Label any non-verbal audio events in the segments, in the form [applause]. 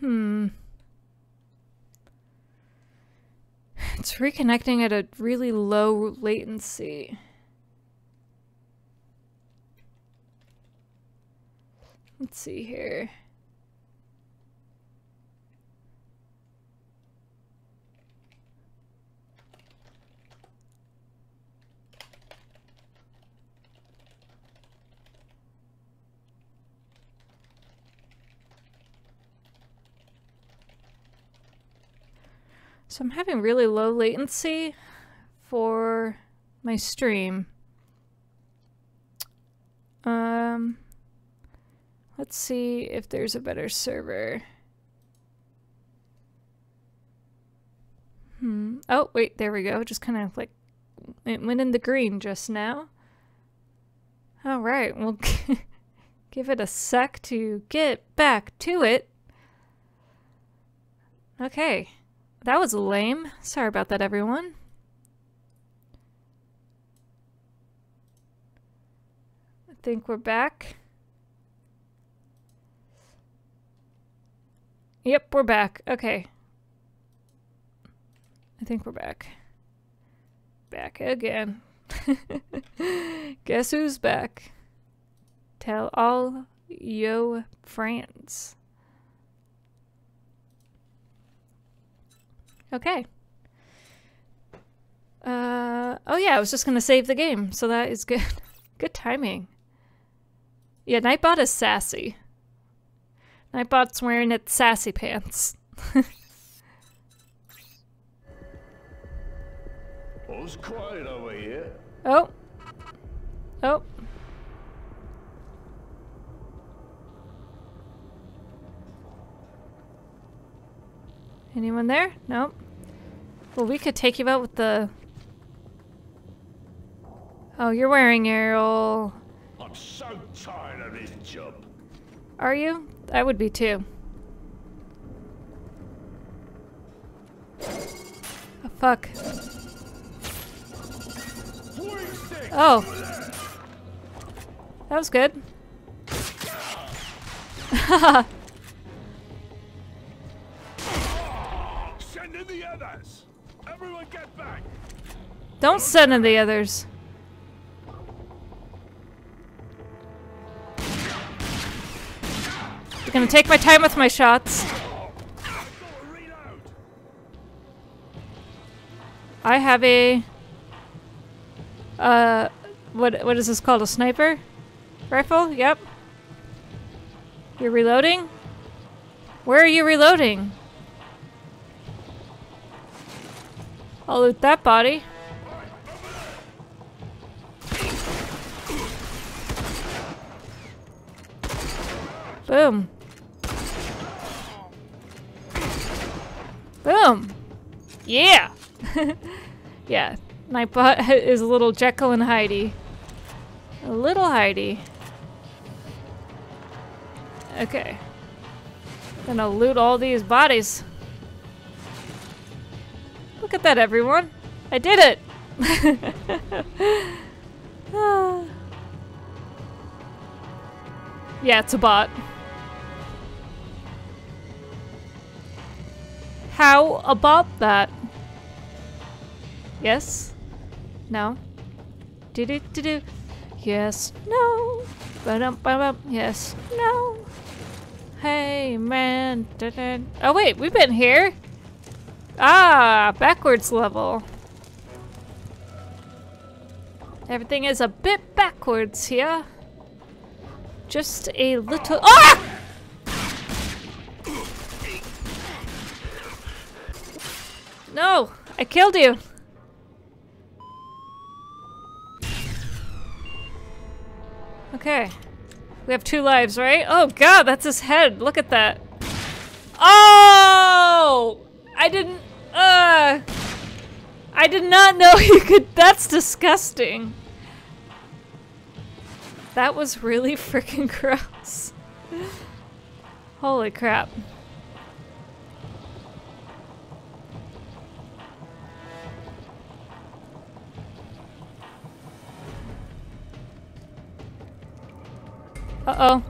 Hmm. It's reconnecting at a really low latency. Let's see here. So I'm having really low latency for my stream. Um, let's see if there's a better server. Hmm. Oh, wait, there we go. Just kind of like it went in the green just now. All right, we'll [laughs] give it a sec to get back to it. Okay. That was lame. Sorry about that, everyone. I think we're back. Yep, we're back. Okay. I think we're back. Back again. [laughs] Guess who's back? Tell all yo friends. Okay. Uh, oh yeah, I was just gonna save the game, so that is good. [laughs] good timing. Yeah, Nightbot is sassy. Nightbot's wearing its sassy pants. [laughs] All's quiet over here. Oh. Oh. Anyone there? Nope. Well, we could take you out with the... Oh, you're wearing your I'm so tired of this job. Are you? I would be too. Oh, fuck. Oh. That was good. [laughs] Send in the others. Everyone get back. Don't send in the others. I'm gonna take my time with my shots. I have a uh what what is this called? A sniper? Rifle? Yep. You're reloading? Where are you reloading? I'll loot that body. Boom. Boom. Yeah. [laughs] yeah. Nightbot [laughs] is a little Jekyll and Heidi. A little Heidi. Okay. Gonna loot all these bodies. Look at that, everyone. I did it! Ah. [laughs] yeah, it's a bot. How about that? Yes? No? Do do do do. Yes. No. Ba-dum, ba-dum. Yes. No. Hey, man. Da-da. Oh, wait. We've been here. Ah, backwards level. Everything is a bit backwards here. Just a little- Ah! No! I killed you! Okay. We have two lives, right? Oh god, that's his head. Look at that. Oh! I didn't- uh... I did not know [laughs] you could- that's disgusting. That was really [laughs] freaking gross. Holy crap. Uh-oh.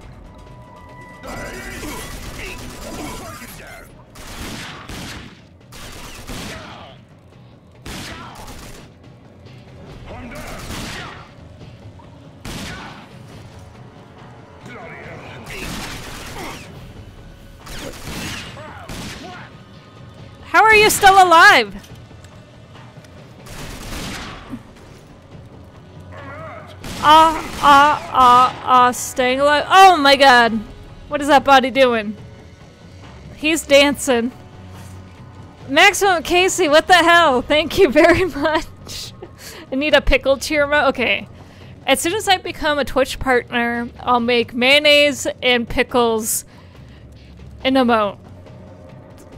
How are you still alive? Ah, ah, ah, ah, staying alive. Oh my god. What is that body doing? He's dancing. Maximum Casey, what the hell? Thank you very [laughs] much. I need a pickle cheer Okay. As soon as I become a Twitch partner, I'll make mayonnaise and pickles in a emote.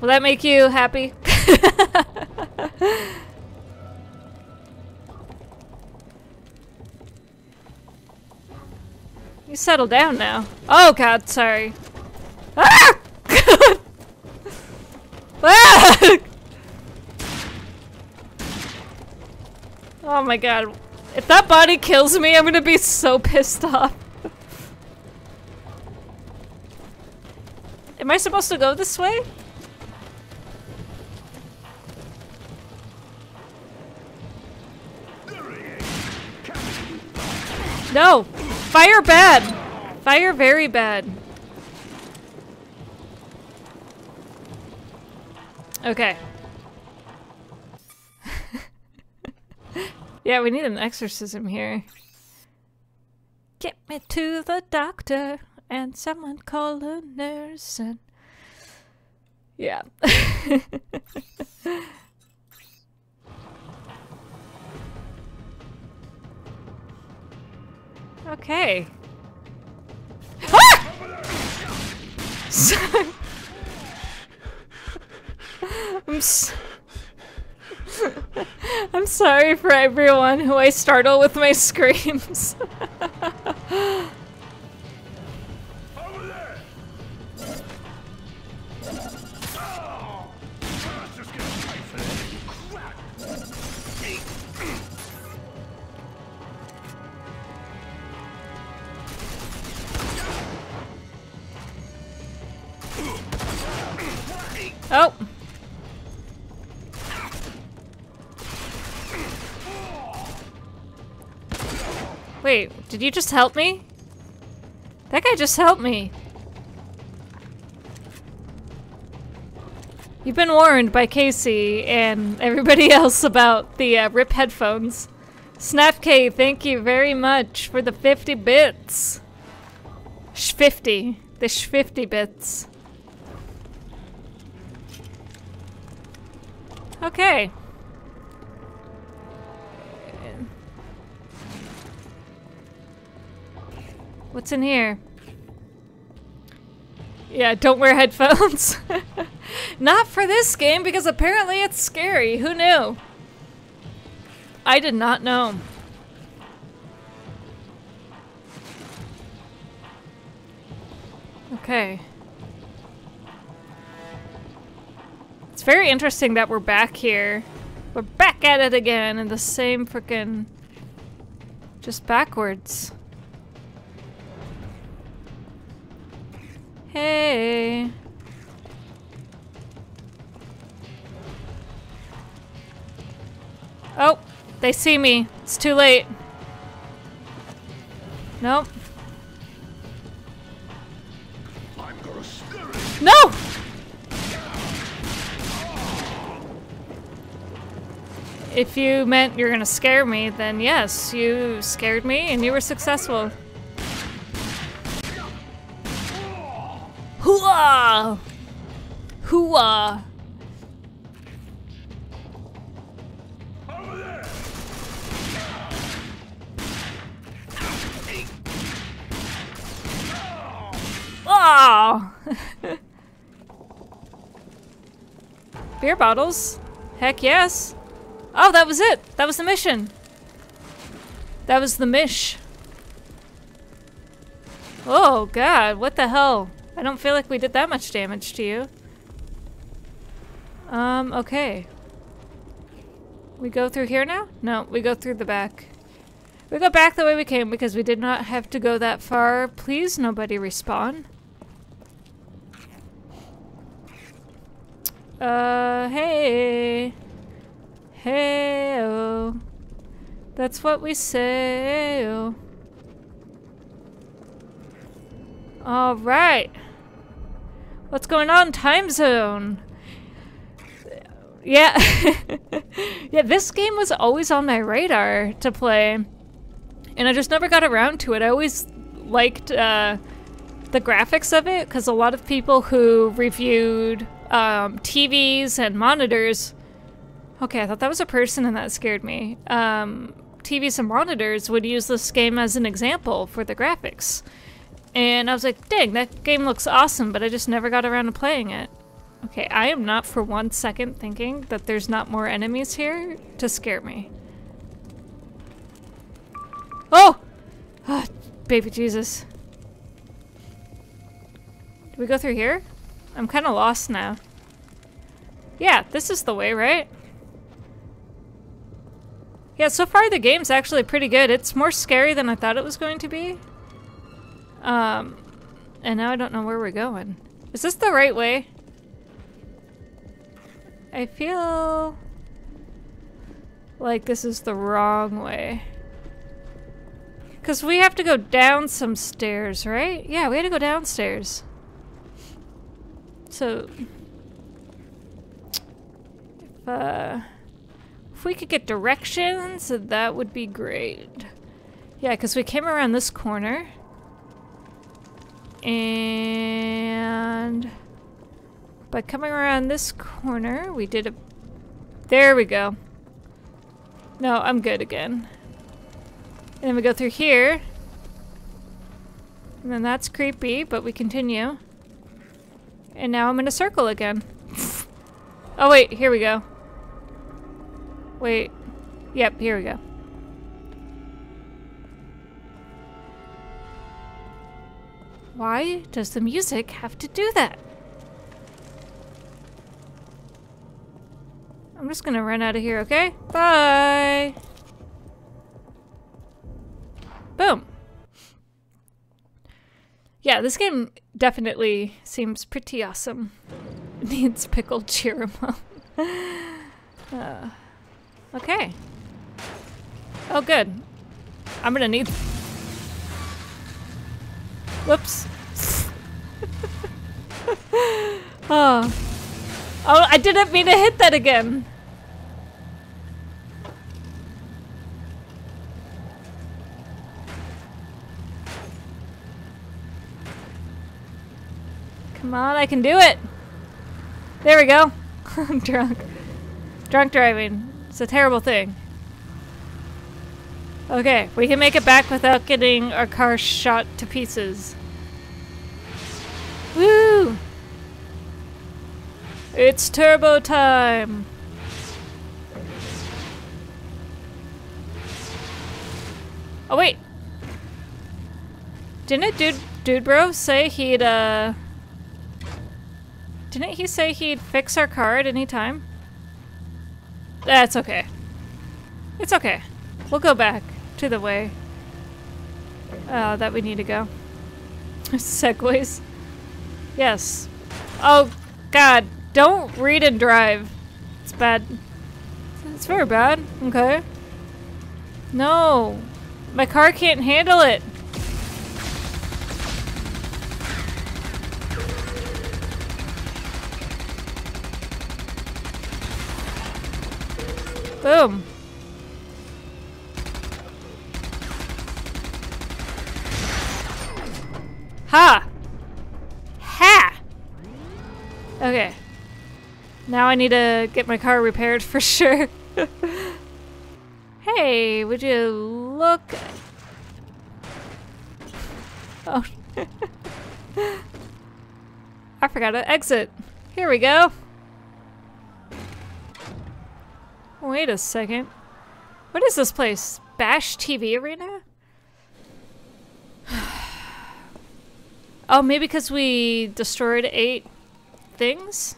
Will that make you happy? [laughs] you settle down now. Oh god, sorry. Ah! [laughs] ah! Oh my god. If that body kills me, I'm gonna be so pissed off. Am I supposed to go this way? No! Fire bad! Fire very bad. Okay. Yeah, we need an exorcism here. Get me to the doctor and someone call a nurse and... Yeah. [laughs] Okay. [laughs] Ah! [laughs] I'm s I'm sorry for everyone who I startle with my [laughs] screams. Did you just help me? That guy just helped me. You've been warned by Casey and everybody [laughs] else about the uh, RIP headphones. Snapk, thank you very much for the 50 bits. Sh 50. The sh 50 bits. Okay. What's in here? Yeah, don't wear [laughs] headphones. [laughs] Not for this game because apparently it's scary. Who knew? I did not know. Okay. It's very interesting that we're back here. We're back at it again in the same freaking... Just backwards. Hey. Oh, they see me. It's too late. Nope. No! If you meant you're gonna scare me, then yes, you scared me and you were successful. Hooah! Hooah! Oh! Beer bottles? Heck yes. Oh, that was it. That was the mission. That was the mish. Oh, God. What the hell? I don't feel like we did that much damage to you. Um, okay. We go through here now? No, we go through the back. We go back the way we came because we did not have to go that far. Please, nobody respawn. Uh, hey. Hey, oh. That's what we say. All right. What's going on? Time zone. Yeah. [laughs] yeah, this game was always on my radar to play. And I just never got around to it. I always liked uh, the graphics of it because a lot of people who reviewed um, TVs and monitors. Okay, I thought that was a person and that scared me. Um, TVs and monitors would use this game as an example for the graphics. And I was like, dang, that game looks awesome, but I just never got around to playing it. Okay, I am not for one second thinking that there's not more enemies here to scare me. Oh! oh baby Jesus. Do we go through here? I'm kind of lost now. Yeah, this is the way, right? Yeah, so far the game's actually pretty good. It's more scary than I thought it was going to be. Um, and now I don't know where we're going. Is this the right way? I feel like this is the wrong way. Because we have to go down some stairs, right? Yeah, we had to go downstairs. So, if, uh, if we could get directions, that would be great. Yeah, because we came around this corner. And by coming around this corner, we did a... There we go. No, I'm good again. And then we go through here. And then that's creepy, but we continue. And now I'm in a circle again. [laughs] oh wait, here we go. Wait. Yep, here we go. Why does the music have to do that? I'm just gonna run out of here, okay? Bye! Boom. Yeah, this game definitely seems pretty awesome. [laughs] needs pickled Chirimo. [laughs] uh, okay. Oh, good. I'm gonna need... Whoops. oh. Oh, I didn't mean to hit that again. Come on, I can do it. There we go. I'm [laughs] drunk. Drunk driving. It's a terrible thing. Okay, we can make it back without getting our car shot to pieces. Woo! It's turbo time! Oh wait! Didn't dude, dude bro say he'd uh didn't he say he'd fix our car at any time? That's okay. It's okay. We'll go back to the way uh, that we need to go. [laughs] Segways. Yes. Oh, God. Don't read and drive. It's bad. It's very bad. Okay. No. My car can't handle it. Boom. Ha! Ha! Okay. Now I need to get my car repaired for sure. hey, would you look... Oh. I forgot to exit. Here we go. Wait a second. What is this place? Bash TV Arena? Oh, maybe because we destroyed eight things?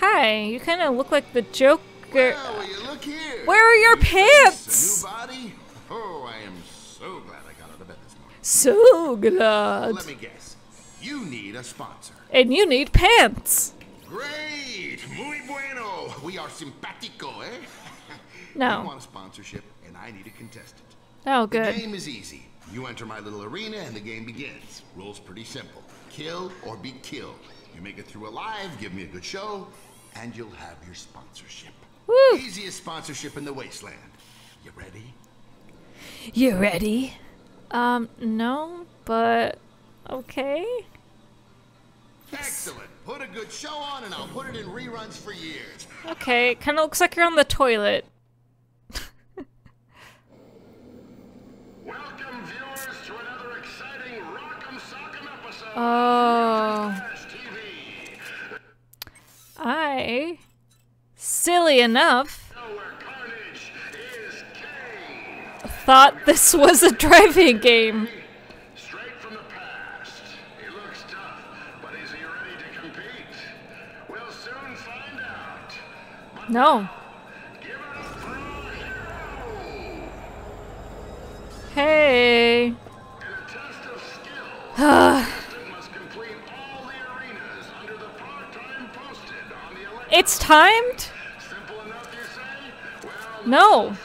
Hi, you kind of look like the Joker. Well, you look here. Where are your pants? New body? Oh, I am so glad I got out of bed this morning. So glad. Let me guess. You need a sponsor. And you need pants. Great! Muy bueno! We are simpatico, eh? [laughs] No. You want a sponsorship, and I need a contestant. Oh, The good. game is easy. You enter my little arena, and the game begins. Rules pretty simple. Kill or be killed. You make it through alive, give me a good show. and you'll have your sponsorship. Woo! Easiest sponsorship in the wasteland. You ready? You ready? Um, no, but okay. Excellent. Put a good show on and I'll put it in reruns for years. Okay, kind of looks like you're on the toilet. Welcome, viewers, to another exciting Rock'em Sock'em episode Oh, I, silly enough, Show where carnage is king. thought this was a driving game. Straight from [sighs] [laughs] on timed? No.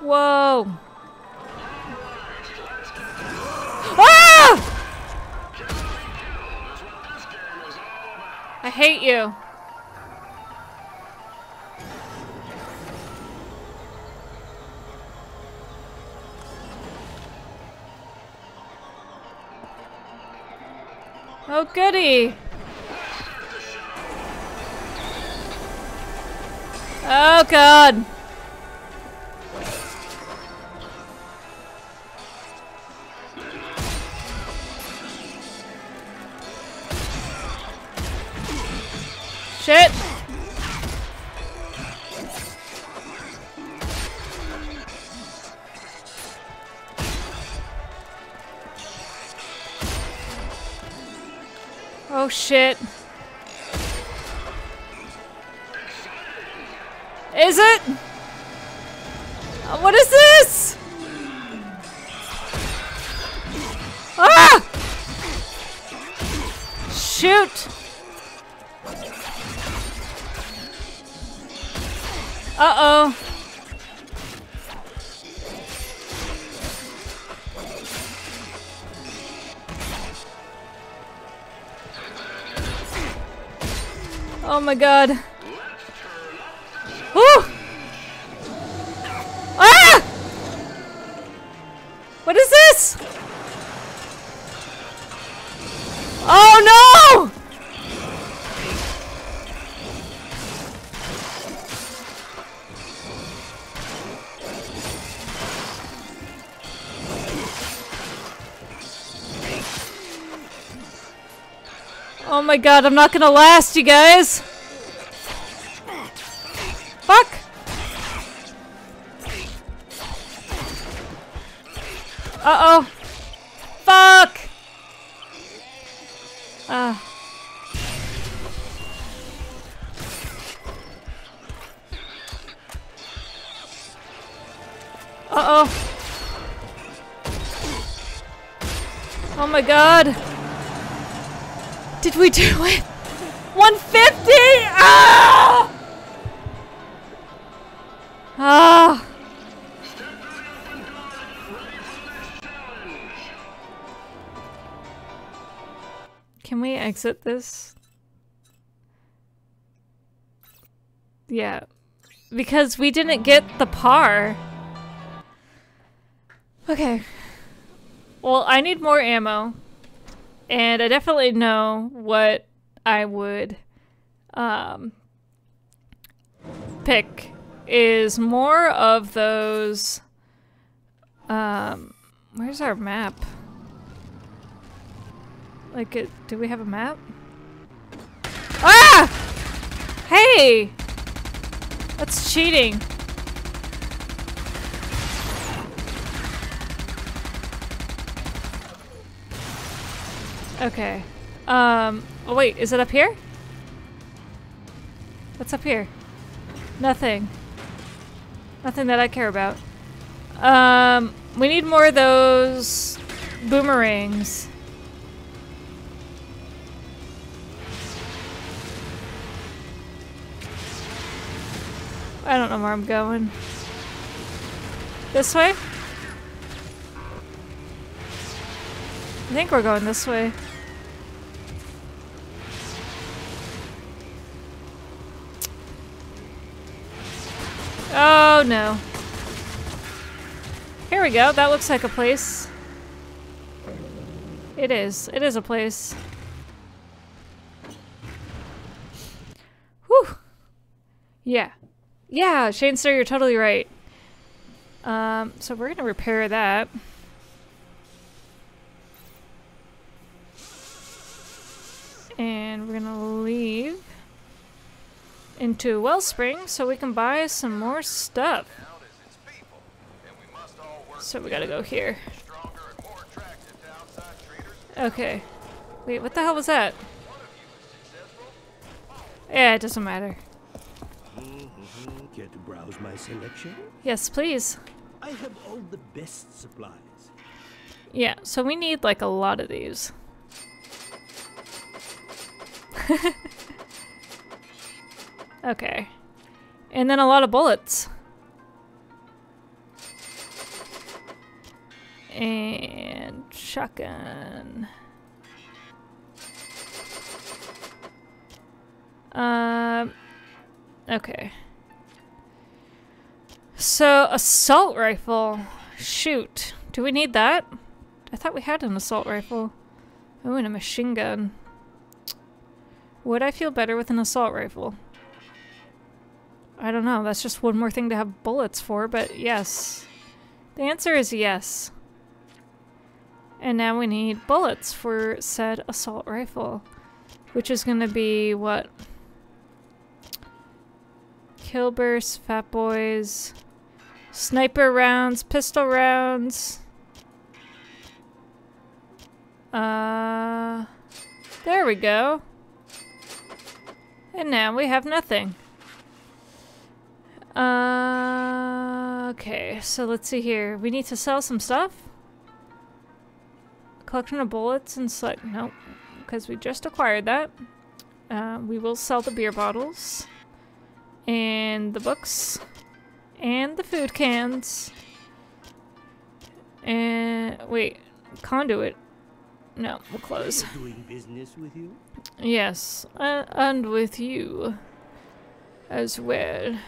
Whoa. Ah! I hate you. Oh, goody. Oh, God. Shit. Shit. Is it? What is this? Ah! Shoot. Uh-oh. My god. Woo! Ah! What is this? Oh no! Oh my god, I'm not gonna last, you guys! My god. Did we do [laughs] it? 150! Ah! Ah! Can we exit this? Yeah. Because we didn't get the par. Okay. I need more ammo. And I definitely know what I would um, pick is more of those. Um, where's our map? Like, it, do we have a map? Ah! Hey! That's cheating. Okay. Um, oh wait, is it up here? What's up here? Nothing. Nothing that I care about. Um, we need more of those boomerangs. I don't know where I'm going. This way? I think we're going this way. Oh no. Here we go. That looks like a place. It is. It is a place. Whew. Yeah. Yeah, Shanester, you're totally right. Um, so we're gonna repair that. And we're gonna leave into Wellspring so we can buy some more stuff. So we gotta go here. Okay. Wait, what the hell was that? Yeah, it doesn't matter. Mm-hmm. Care to browse my selection? Yes, please. I have all the best supplies. Yeah, so we need like a lot of these. [laughs] okay. And then a lot of bullets. And shotgun. Um, okay. So, assault rifle. Shoot. Do we need that? I thought we had an assault rifle. Oh, and a machine gun. Would I feel better with an assault rifle? I don't know. That's just one more thing to have bullets for, but yes. The answer is yes. And now we need bullets for said assault rifle. Which is going to be what? Kill burst, fat boys, sniper rounds, pistol rounds. Uh, there we go. And now we have nothing. Uh, okay, so let's see here. We need to sell some stuff. Collection of bullets and such. Nope, because we just acquired that. Uh, we will sell the beer bottles. And the books. And the food cans. And, wait, conduit. No, we'll close. Doing business with you? Yes, uh, and with you as well.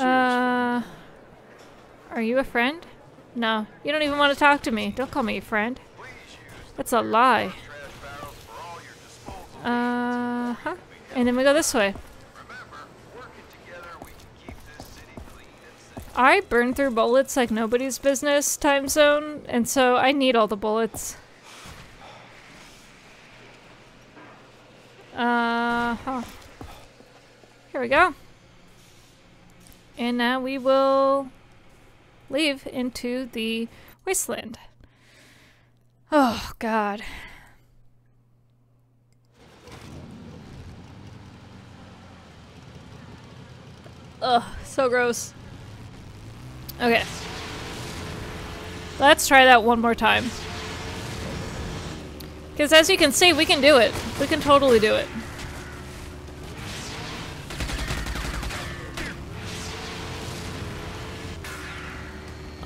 Uh, are you a friend? No, you don't even want to talk to me. Don't call me a friend. That's a lie. Uh huh. And then we go this way. I burn through bullets like nobody's business time zone, and so I need all the bullets. Uh huh. Here we go. And now we will leave into the wasteland. Oh, God. Ugh, so gross. Okay. Let's try that one more time. Because as you can see, we can do it. We can totally do it.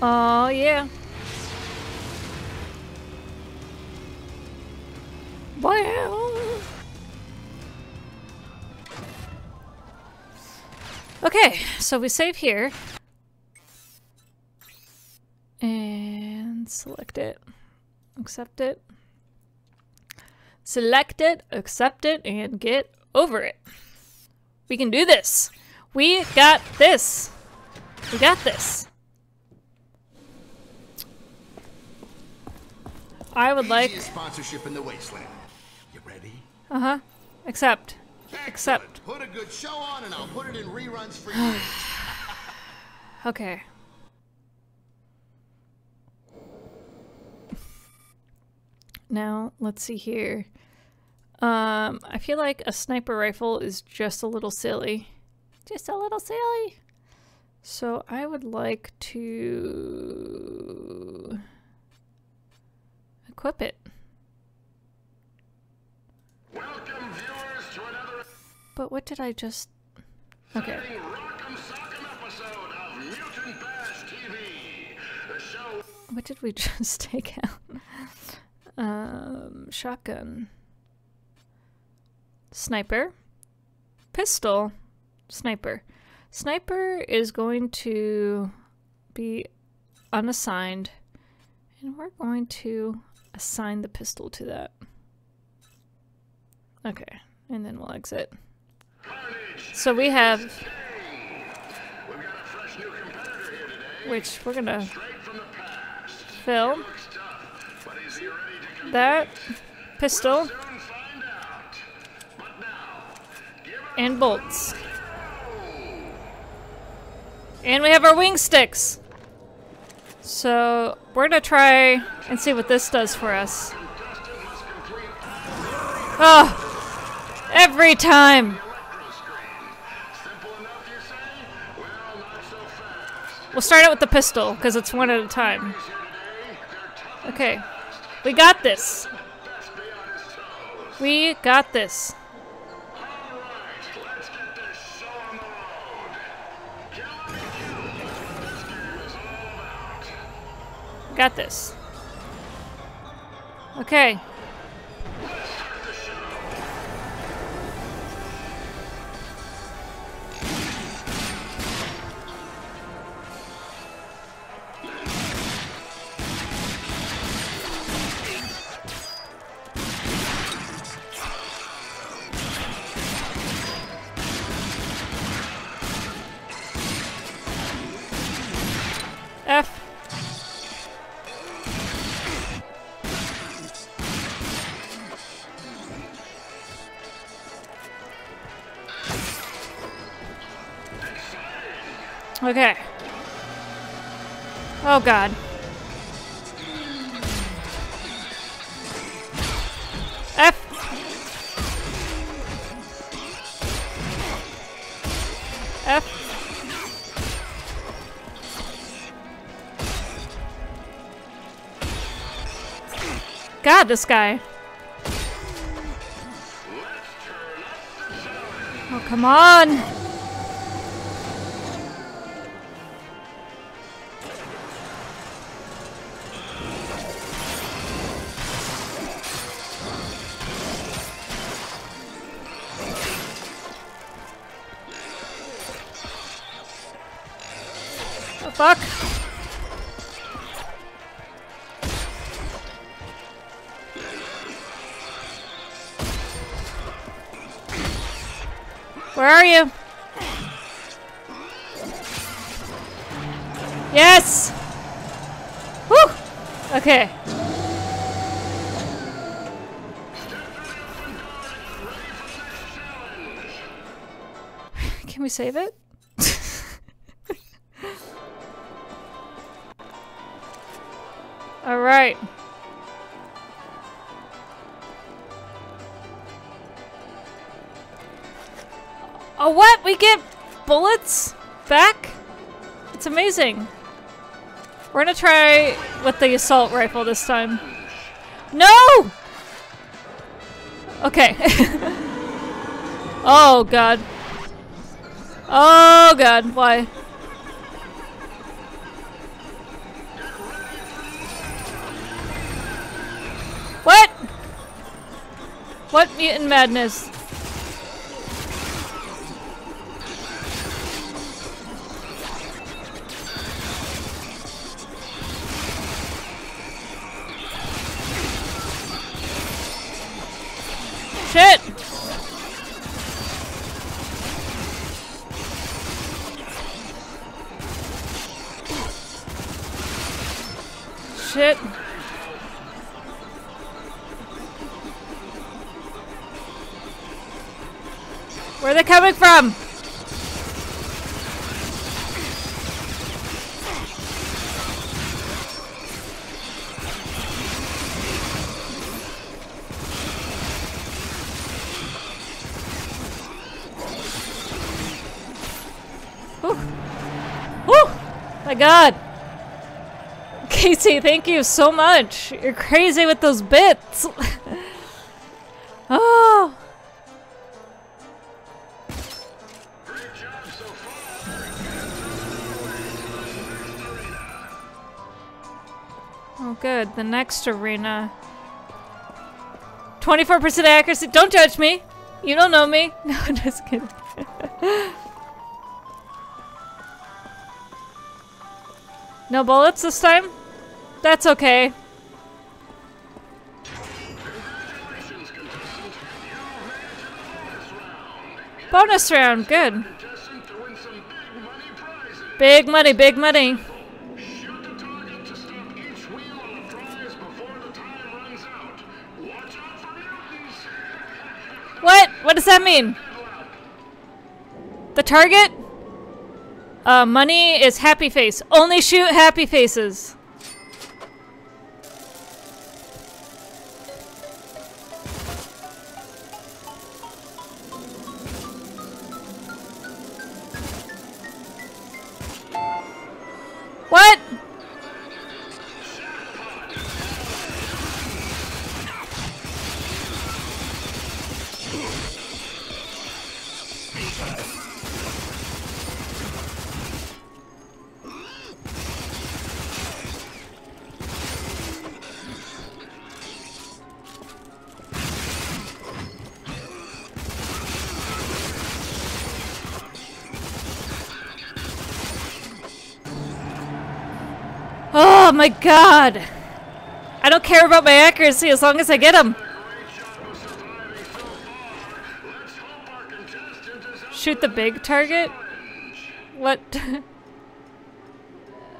Oh, yeah. Wow. Okay, so we save here. And select it. Accept it. Select it, accept it, and get over it. We can do this. We got this. We got this. I would like. Sponsorship in the wasteland. You ready? Uh huh. Accept. Accept. Put a good show on, and I'll put it in reruns for you. [sighs] Okay. Now, let's see here. Um, I feel like a sniper rifle is just a little silly. Just a little silly. So I would like to equip it. Welcome, viewers, to another But what did I just... Okay. exciting Rock'em Sock'em episode of Mutant Bash TV. The show What did we [laughs] just take out? Um, shotgun. Sniper. Pistol. Sniper. Sniper is going to be unassigned. And we're going to assign the pistol to that. Okay, and then we'll exit. So we have, which we're gonna fill that pistol and bolts. And we have our wing sticks. So we're gonna try and see what this does for us. Oh, every time. Well, start out with the pistol because it's one at a time. Okay, we got this. We got this. Got this. Okay. F. Okay. Oh god. F. F. God, this guy. Oh, come on. Okay. [laughs] Can we save it? [laughs] Alright. Oh, what? We get bullets back? It's amazing. We're gonna try with the assault rifle this time. No! Okay. [laughs] oh, God. Oh, God. Why? What? What mutant madness? My god. Casey, thank you so much. You're crazy with those bits. [laughs] oh. Oh, good. The next arena 24% accuracy. Don't judge me. You don't know me. [laughs] No, just kidding. [laughs] no bullets this time? That's okay. Bonus round. Good. Big money. Big money. What? What does that mean? The target? Uh, money is happy face. Only shoot happy faces. What? God! I don't care about my accuracy as long as I get them. Shoot the big target? What? [laughs]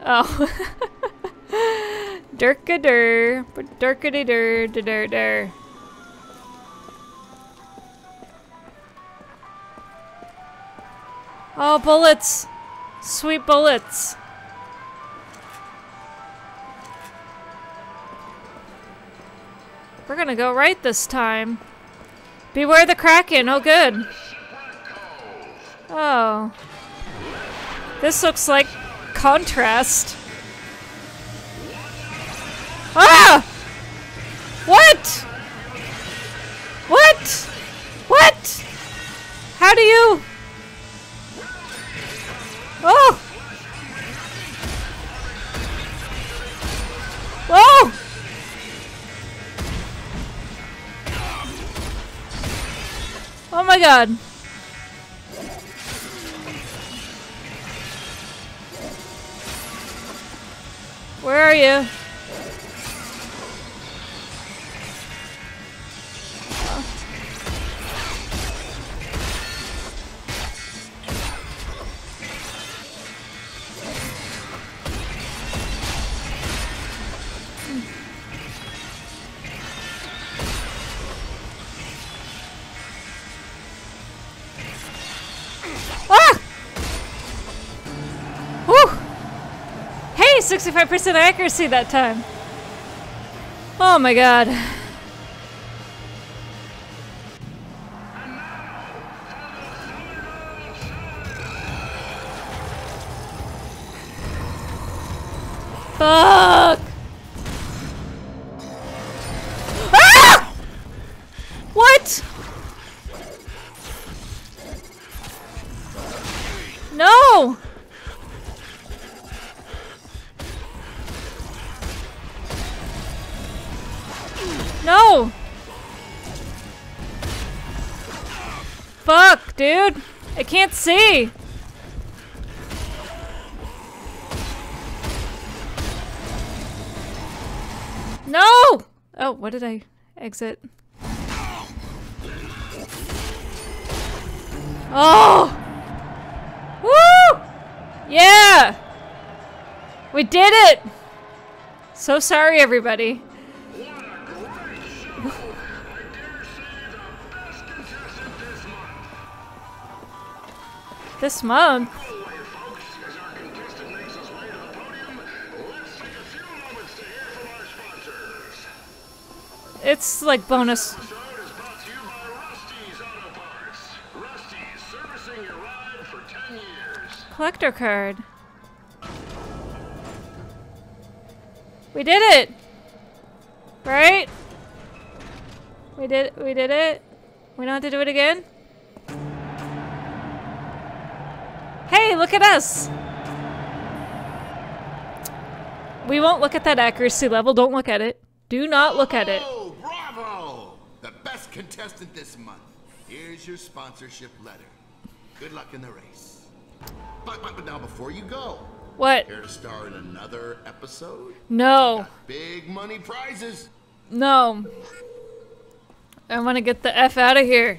oh. [laughs] Durkadur. Durkady dur dur dur. Oh, bullets! Sweet bullets. We're gonna go right this time. Beware the Kraken, oh good. Oh. This looks like contrast. Ah! What? What? What? How do you? Oh! Oh! Oh my god. Where are you? 65% accuracy that time. Oh my god. Fuck! Ah! What? No! No! Fuck, dude! I can't see! No! Oh, what did I exit? Oh! Woo! Yeah! We did it! So sorry, everybody. Your ride for 10 years. Collector card. We did it! Right? We did we did it? We don't have to do it again? Hey, look at us! We won't look at that accuracy level. Don't look at it. Do not look at it. Oh, bravo! The best contestant this month. Here's your sponsorship letter. Good luck in the race. But, but, but now before you go, What? care to star in another episode? No. Big money prizes. No. I want to get the F out of here.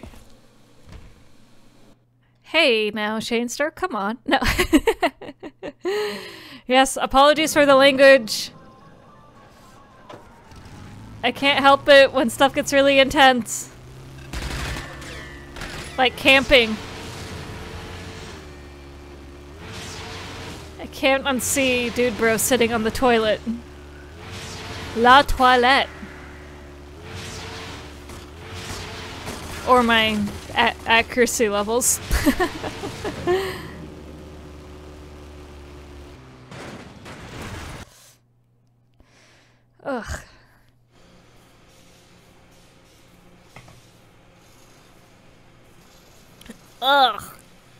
Hey, now, Shane Star, come on. No. [laughs] yes, apologies for the language. I can't help it when stuff gets really intense. Like camping. I can't unsee Dude Bro sitting on the toilet. La toilette. Or my accuracy levels. [laughs] Ugh. Ugh.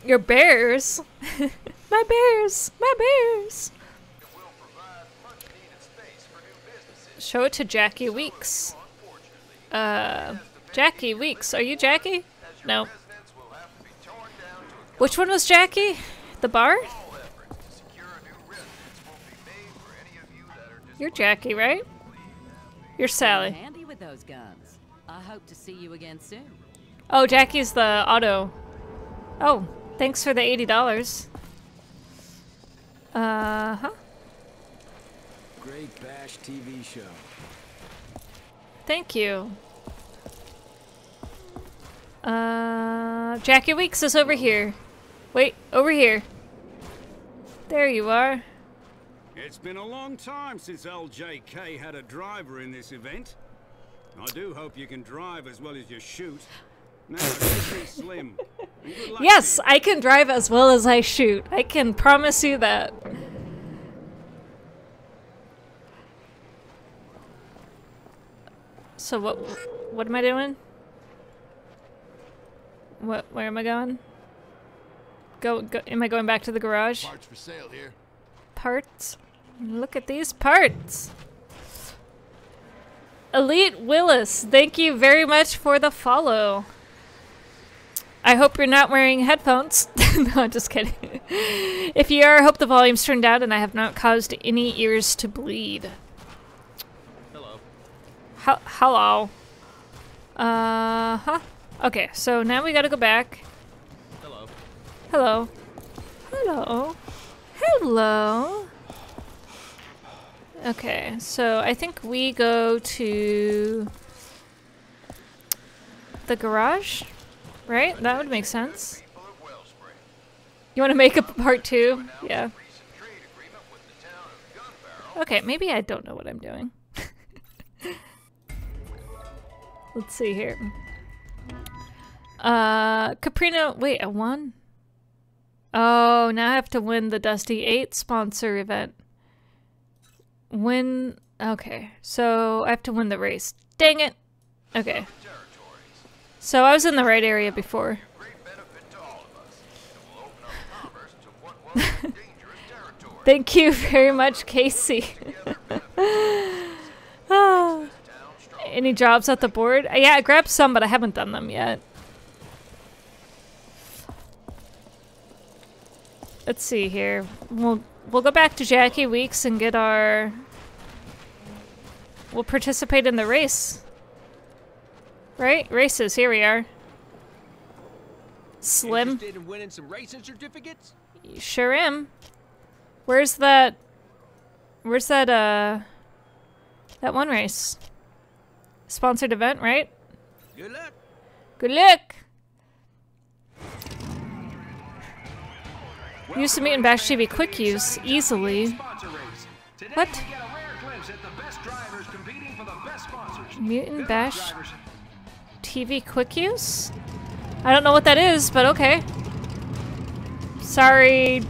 Your bears. [laughs] my bears. My bears. Show it to Jackie Weeks. Uh, Jackie Weeks. Are you Jackie? No. Which one was Jackie? The bar? You're Jackie, right? You're Sally. Handy with those guns. I hope to see you again soon. Oh, Jackie's the auto. Oh, thanks for the $80. Uh huh. Great Bash TV show. Thank you. Uh, Jackie Weeks is over here. Wait, over here. There you are. It's been a long time since LJK had a driver in this event. I do hope you can drive as well as you shoot. Now, slim. And good luck to Yes. I can drive as well as I shoot. I can promise you that. So what what am I doing? What where am I going? Go, go am I going back to the garage? Parts for sale here. Parts. Look at these parts. Elite Willis, thank you very much for the follow. I hope you're not wearing headphones. [laughs] no, I'm just kidding. [laughs] if you are, I hope the volume's turned down and I have not caused any ears to bleed. Hello. Hel- hello. Uh huh. Okay, so now we gotta go back. Hello. Hello. Hello. Hello. Okay, so I think we go to the garage, right? That would make sense. You want to make a part two? Yeah. Okay, maybe I don't know what I'm doing. [laughs] Let's see here. Uh, Caprino, wait, I won? Oh, now I have to win the Dusty 8 sponsor event. Win. Okay, so I have to win the race. Dang it. Okay. So I was in the right area before. [laughs] Thank you very much, Casey. [laughs] Ah. Any jobs at the board? Uh, yeah, I grabbed some, but I haven't done them yet. Let's see here. We'll we'll go back to Jackie Weeks and get our. We'll participate in the race. Right? Races. Here we are. Slim. Interested in winning some racing certificates? Sure am. Where's that? Where's that? Uh, that one race. Sponsored event, right? Good luck. Good luck. Used to meet in Bash TV quick use easily. What? Mutant Bash TV quick use? I don't know what that is, but okay. Sorry,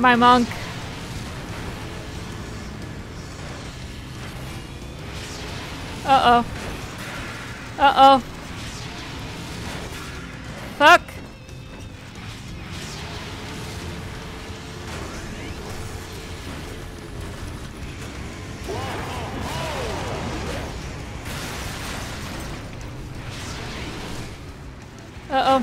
my monk. Uh oh. Uh oh. Fuck. Uh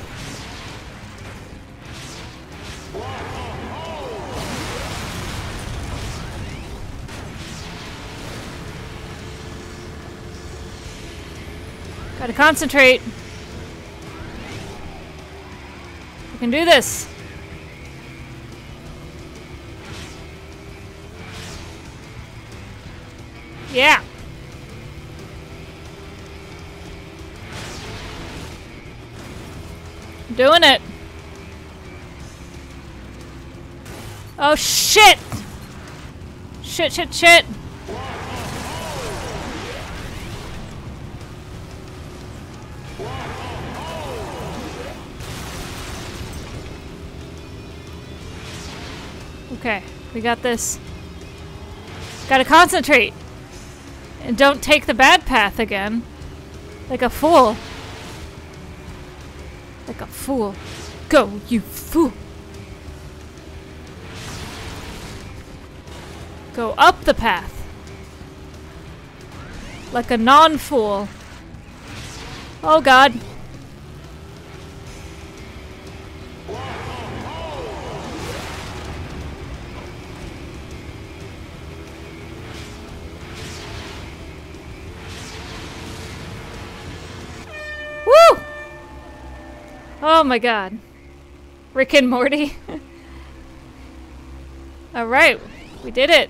oh. Gotta concentrate. We can do this. Yeah. Doing it. Oh shit! Shit, shit, shit. Okay, we got this. Gotta concentrate. And don't take the bad path again. Like a fool. Like a fool. Go, you fool. Go up the path. Like a non-fool. Oh god. Oh my god. Rick and Morty. [laughs] Alright, we did it.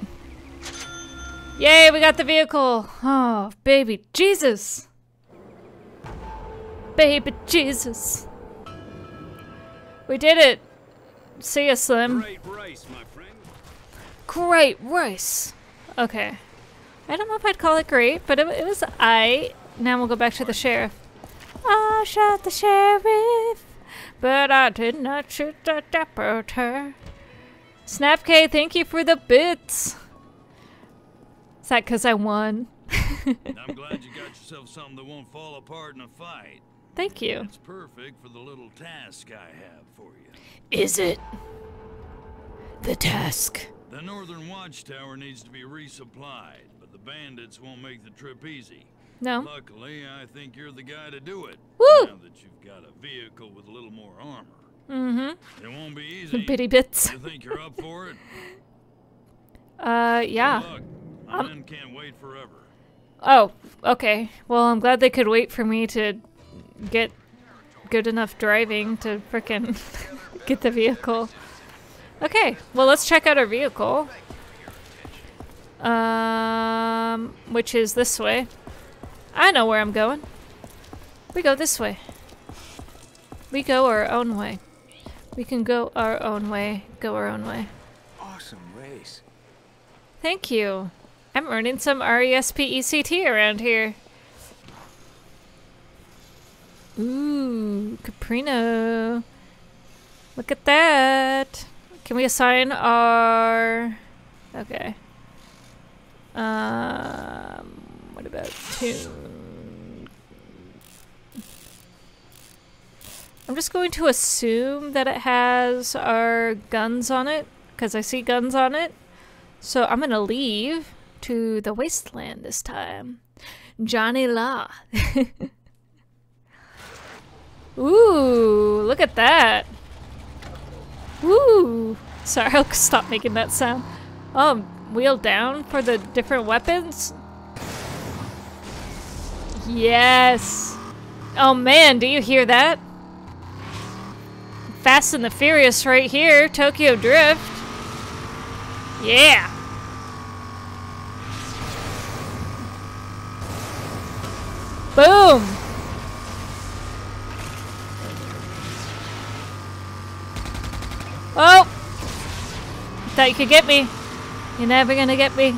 Yay, we got the vehicle. Oh, baby Jesus. Baby Jesus. We did it. See ya, Slim. Great race, my friend. Great race. Okay. I don't know if I'd call it great, but it, it was I. Now we'll go back to the sheriff. I shot the sheriff, but I did not shoot the deputy. Snapk, thank you for the bits. Is that because I won? [laughs] I'm glad you got yourself something that won't fall apart in a fight. Thank you. It's perfect for the little task I have for you. Is it? The task. The northern watchtower needs to be resupplied, but the bandits won't make the trip easy. No. Luckily, I think you're the guy to do it. Woo! Now that you've got a vehicle with a little more armor. Mm-hmm. It won't be easy. [laughs] Bitty bits. You think you're up for it? [laughs] Uh, Good yeah. luck. My men can't wait forever. Oh, okay. Well, I'm glad they could wait for me to get good enough driving to frickin' [laughs] get the vehicle. Okay, well, let's check out our vehicle. Um, which is this way. I know where I'm going. We go this way. We go our own way. We can go our own way. Go our own way. Awesome race. Thank you. I'm earning some E RESPECT around here. Ooh, Caprino. Look at that. Can we assign our... Okay. Um, what about tune? I'm just going to assume that it has our guns on it, because I see guns on it. So I'm gonna leave to the wasteland this time. Johnny Law. [laughs] Ooh, look at that. Ooh. Sorry, I'll stop making that sound. Oh, wheel down for the different weapons? Yes. Oh man, do you hear that? Fast and the Furious right here, Tokyo Drift. Yeah. Boom. Oh. Thought you could get me. You're never gonna get me.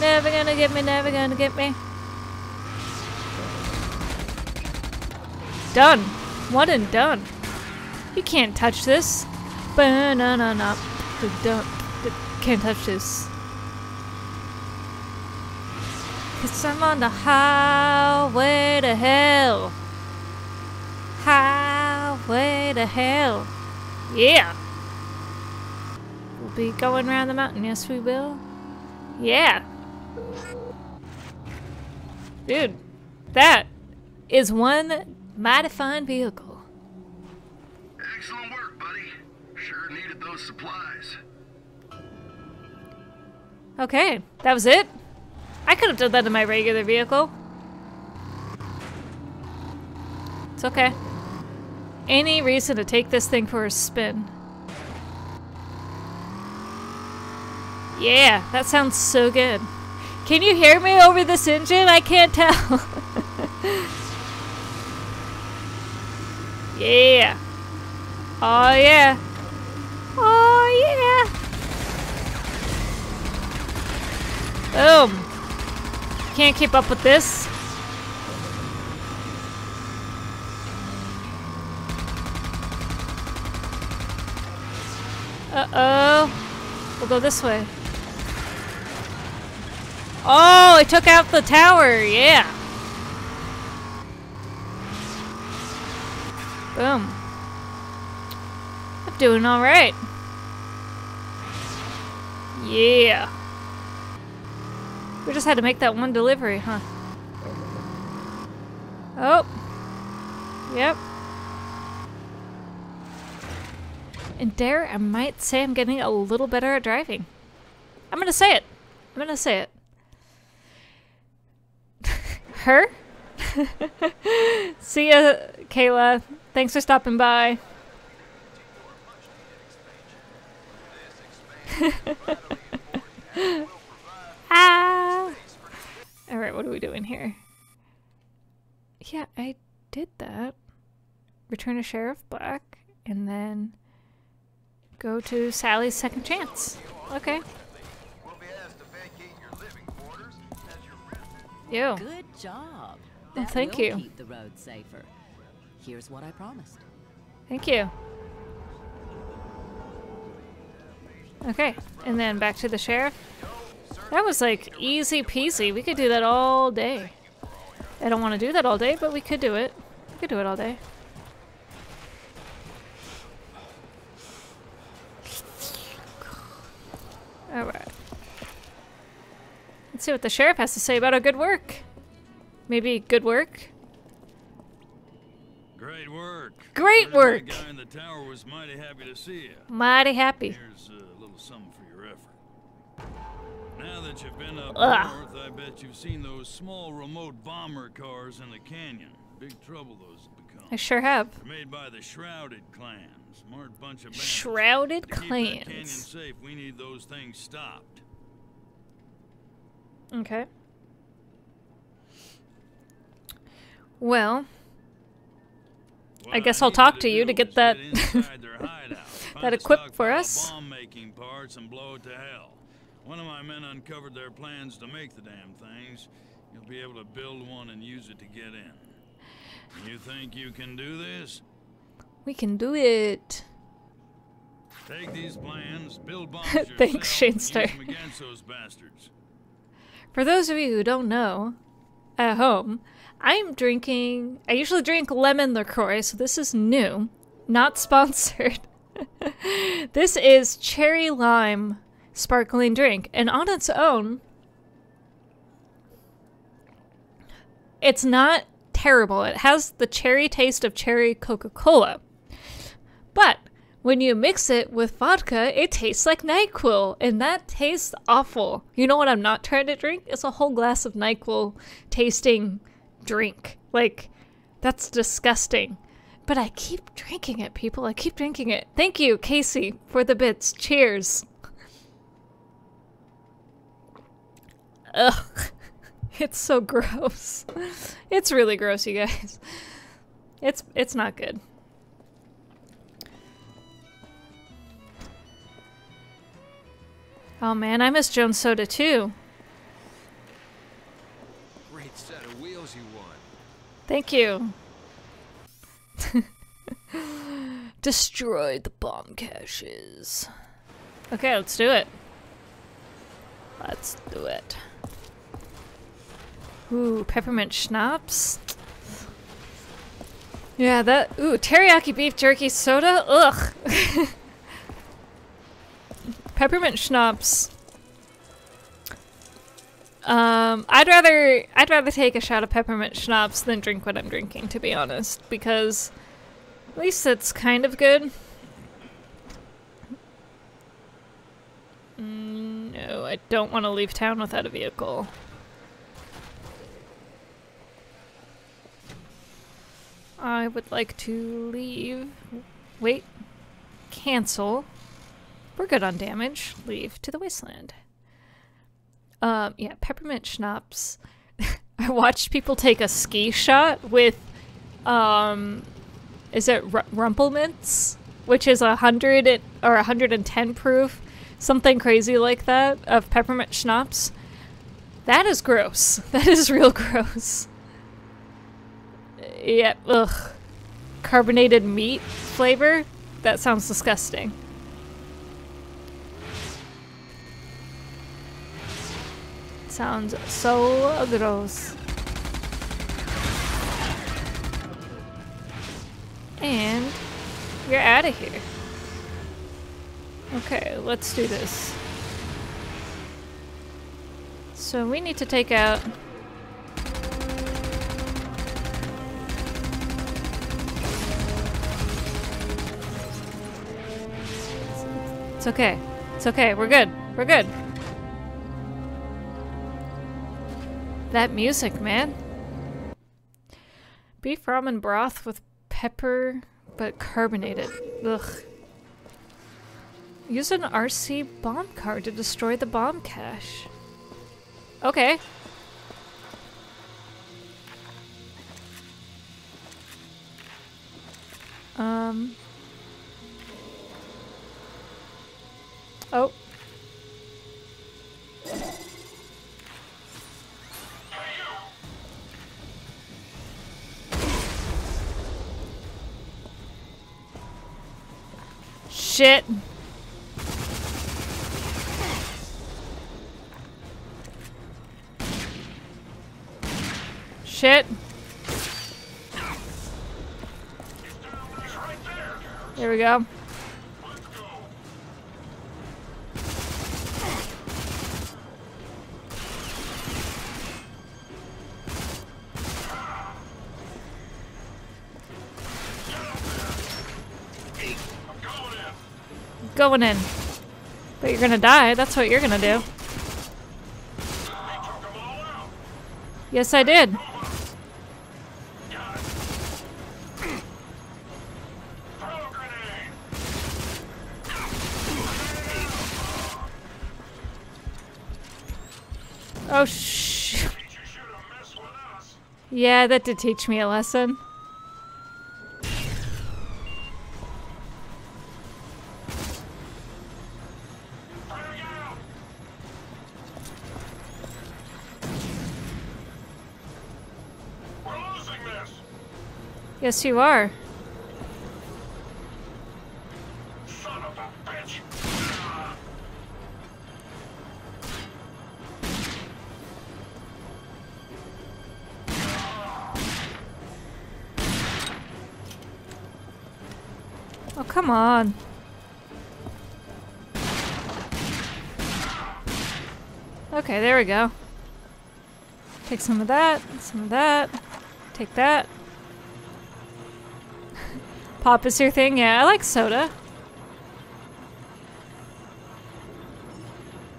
Never gonna get me, never gonna get me. Done. One and done. You can't touch this. Ba-na-na-na. Can't touch this. Cause I'm on the highway to hell. Highway to hell. Yeah. We'll be going around the mountain. Yes, we will. Yeah. Dude, that is one mighty fine vehicle. Those supplies. Okay, that was it? I could have done that in my regular vehicle. It's okay. Any reason to take this thing for a spin. Yeah, that sounds so good. Can you hear me over this engine? I can't tell. [laughs] yeah. Oh yeah. Oh yeah. Boom. Can't keep up with this. Uh-oh. We'll go this way. Oh, I took out the tower. Yeah. Boom. I'm doing all right. Yeah. We just had to make that one delivery, huh? Oh. Yep. And dare I might say I'm getting a little better at driving. I'm gonna say it. I'm gonna say it. [laughs] Her? [laughs] See ya, Kayla. Thanks for stopping by. [laughs] [laughs] ah! Alright, what are we doing here? Yeah, I did that. Return a Sheriff Black, and then go to Sally's second chance. Okay. Yo. Good job. Oh, thank will you. Keep the road safer. Here's what I promised. Thank you. Okay, and then back to the sheriff. That was like easy peasy. We could do that all day. I don't want to do that all day, but we could do it. We could do it all day. Alright. Let's see what the sheriff has to say about our good work. Maybe good work? Great work. Great work. The guy in the tower was mighty happy to see you. Mighty happy. Here's a little something for your effort. Now that you've been up Ugh. north, I bet you've seen those small remote bomber cars in the canyon. Big trouble those have become. I sure have. They're made by the Shrouded clan. Smart bunch of bandits. Shrouded to keep that canyon safe, we need those things stopped. Okay. Well, I guess I'll talk to you to get that- inside their [laughs] hideout, find that equipped for us. Bomb-making parts and blow it to hell. One of my men uncovered their plans to make the damn things. You'll be able to build one and use it to get in. You think you can do this? we can do it. Take these plans, build [laughs] bombs Thanks, yourself, and use them against those bastards. For those of you who don't know, at home, I'm drinking. I usually drink lemon LaCroix, so this is new. Not [laughs] sponsored. this is cherry lime sparkling drink, and on its own, it's not terrible. It has the cherry taste of cherry Coca Cola. But when you mix it with vodka, it tastes like NyQuil, and that tastes awful. You know what I'm not trying to drink? It's a whole glass of NyQuil tasting drink. Like, that's disgusting. But I keep drinking it, people. I keep drinking it. Thank you, Casey, for the bits. Cheers. Ugh. [laughs] It's so gross. [laughs] It's really gross, you guys. It's it's not good. Oh man, I miss Jones Soda too. Great set of wheels you won. Thank you. [laughs] Destroy the bomb caches. Okay, let's do it. Let's do it. Ooh, peppermint schnapps. Yeah, that. Ooh, teriyaki beef jerky soda. Ugh. [laughs] peppermint schnapps. Um, I'd rather I'd rather take a shot of peppermint schnapps than drink what I'm drinking, to be honest, because at least it's kind of good. Mm, no, I don't want to leave town without a vehicle. I would like to leave. Wait. Cancel. We're good on damage. Leave to the wasteland. Um, yeah, peppermint schnapps. [laughs] I watched people take a ski shot with, um, is it R-? Which is a hundred or a hundred and ten proof, something crazy like that of peppermint schnapps. That is gross. [laughs] That is real gross. Yeah, ugh. Carbonated meat flavor? That sounds disgusting. Sounds so gross. And you're out of here. Okay, let's do this. So we need to take out It's okay. It's okay. We're good. We're good. That music, man. Beef ramen broth with pepper, but carbonated. Ugh. Use an RC bomb card to destroy the bomb cache. Okay. Um. Oh. Shit. Shit. There we go. Going in. But you're gonna die, that's what you're gonna do. Yes, I did. Oh, sh. [laughs] Yeah, that did teach me a lesson. Yes, you are. Oh, come on. Okay, there we go. Take some of that, some of that. Take that. Pop is your thing? Yeah, I like soda.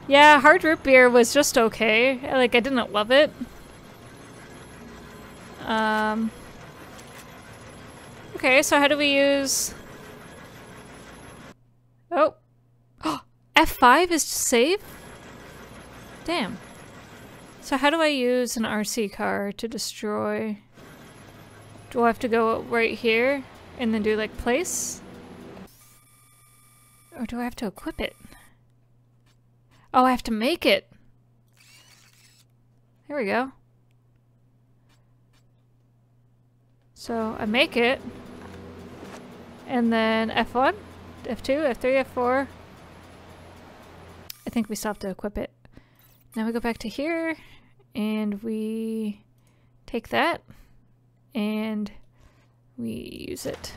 Yeah, hard root beer was just okay. Like, I didn't love it. Um. Okay, so how do we use... Oh. [gasps] oh. F5 is to save? Damn. So how do I use an RC car to destroy... Do I have to go right here and then do like place? Or do I have to equip it? Oh, I have to make it. There we go. So I make it. And then F1, F2, F3, F4. I think we still have to equip it. Now we go back to here and we take that and we use it.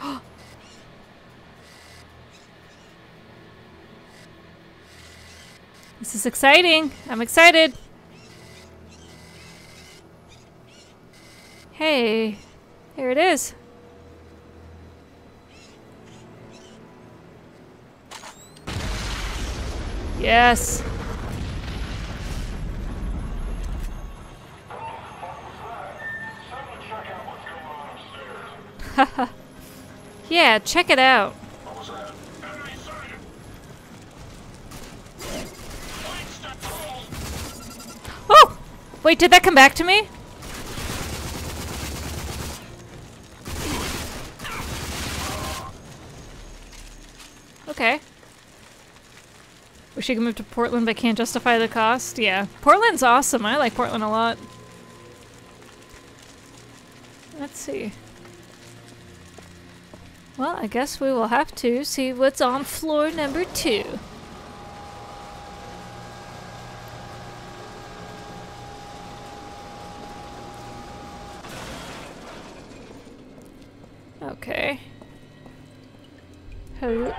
[gasps] this is exciting. I'm excited. Hey, here it is. Yes. [laughs] yeah, check it out. Oh! Wait, did that come back to me? Okay. Wish you could move to Portland but can't justify the cost. Yeah. Portland's awesome. I like Portland a lot. Let's see. Well, I guess we will have to see what's on floor number two. Okay. Hello.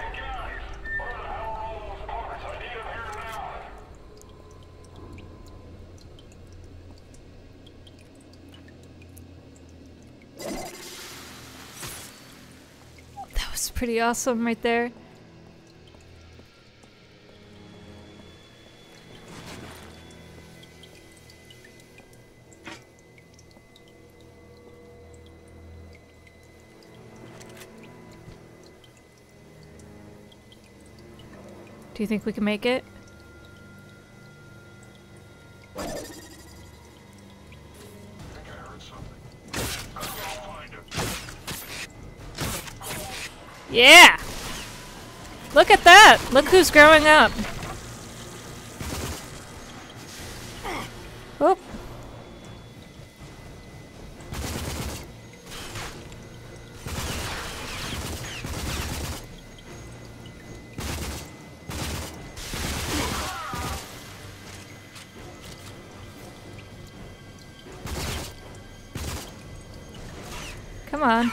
That was pretty awesome right there. Do you think we can make it? That! Look who's growing up! Oh. Come on.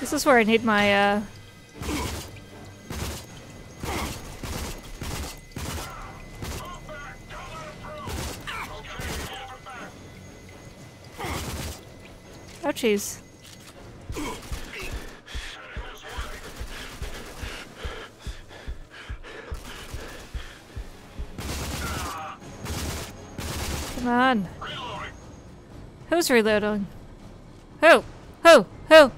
This is where I need my, uh... Come on. Who's reloading? Who? Who? Who?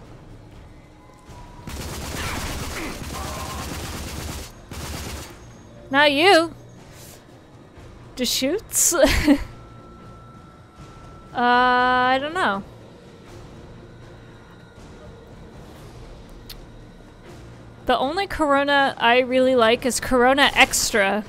Not you. Shoots? [laughs] uh, I don't know. The only Corona I really like is Corona Extra.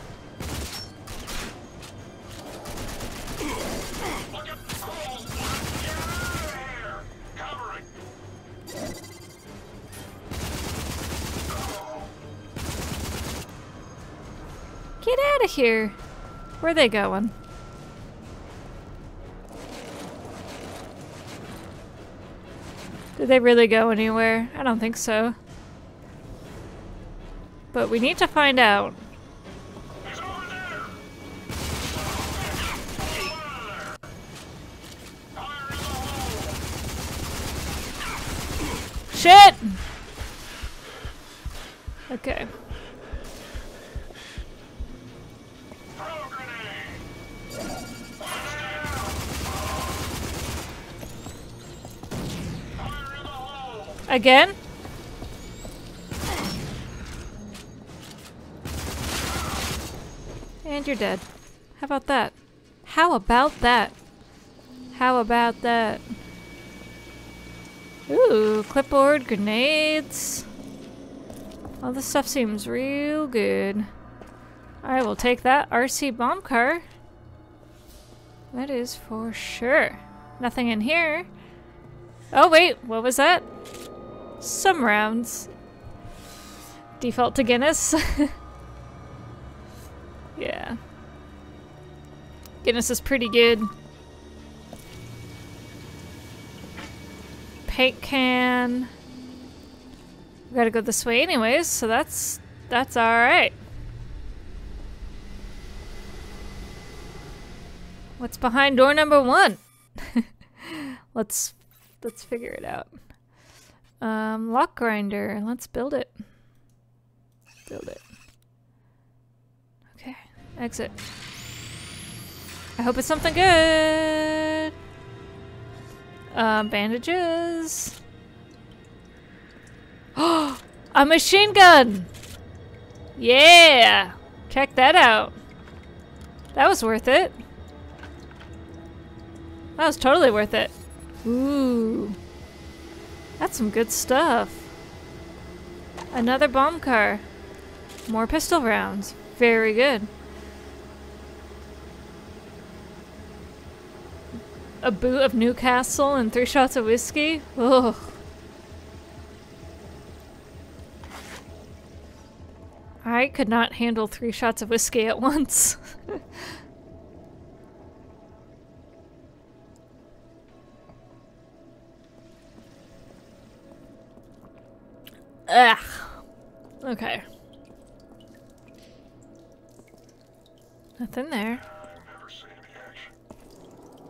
Get out of here. Where are they going? Did they really go anywhere? I don't think so. But we need to find out. Shit! Okay. Again? And you're dead. How about that? How about that? How about that? Ooh, clipboard, grenades. All this stuff seems real good. I will take that RC bomb car. That is for sure. Nothing in here. Oh wait, what was that? Some rounds. Default to Guinness. [laughs] yeah. Guinness is pretty good. Paint can. We gotta go this way anyways, so that's that's alright. What's behind door number one? [laughs] let's let's figure it out. Um, lock grinder. Let's build it. Build it. Exit. I hope it's something good. Um, bandages. Oh, [gasps] a machine gun. Yeah. Check that out. That was worth it. That was totally worth it. Ooh. That's some good stuff. Another bomb car. More pistol rounds. Very good. A boot of Newcastle and three shots of whiskey? Ugh. I could not handle three shots of whiskey at once. [laughs] Ugh. Okay. Nothing there.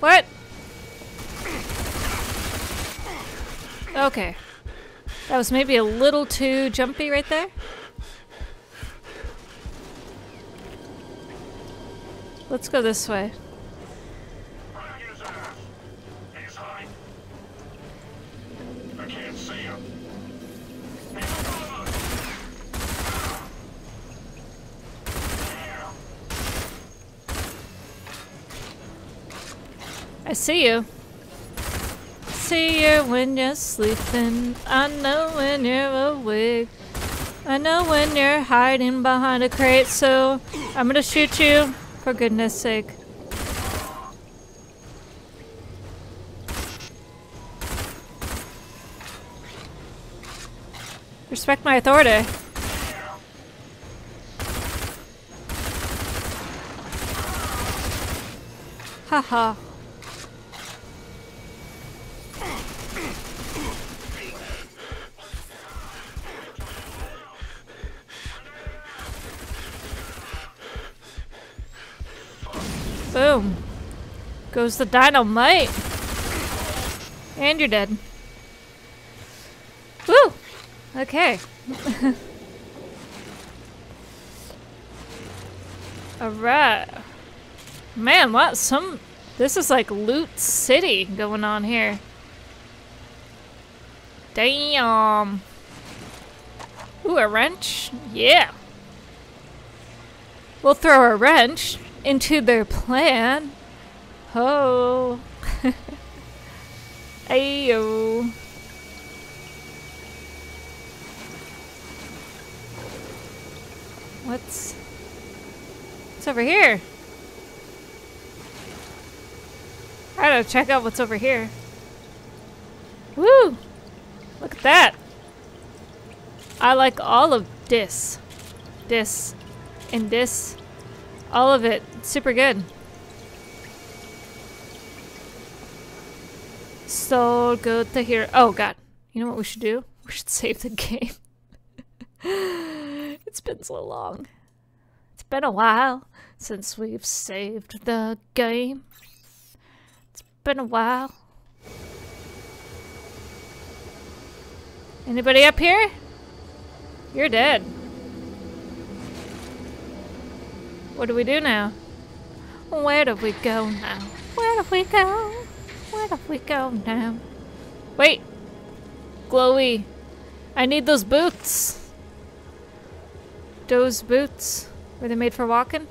What? Okay. That was maybe a little too jumpy right there. Let's go this way. See you. See you when you're sleeping. I know when you're awake. I know when you're hiding behind a crate, so I'm gonna shoot you for goodness sake. Respect my authority. Haha. Goes the dynamite. And you're dead. Woo! Okay. [laughs] Alright. Man, what? Some. This is like Loot City going on here. Damn. Ooh, a wrench? Yeah. We'll throw a wrench into their plan. Oh. [laughs] Ayo. What's. What's over here? I gotta check out what's over here. Woo! Look at that. I like all of this. This. And this. All of it. Super good. So good to hear. Oh god. You know what we should do? We should [laughs] save the game. [laughs] it's been so long. It's been a while since we've saved the game. It's been a while. Anybody up here? You're dead. What do we do now? Where do we go now? Where do we go? Where do we go now? Wait! Glowy. I need those boots. Those boots. Were they made for walking?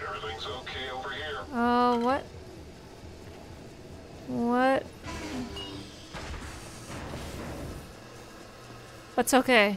Everything's okay over here. Oh, what? What? What's okay?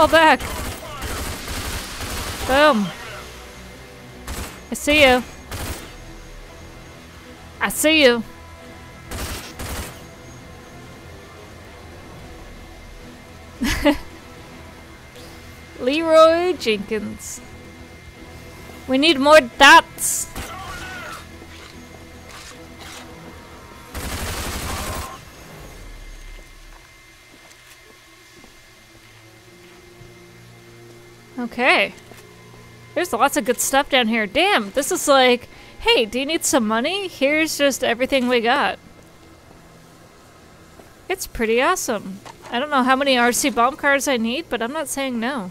Fall back. Boom. I see you. I see you. [laughs] Leroy Jenkins. We need more dots. Okay. There's lots of good stuff down here. Damn, this is like, hey, do you need some money? Here's just everything we got. It's pretty awesome. I don't know how many RC bomb cars I need, but I'm not saying no.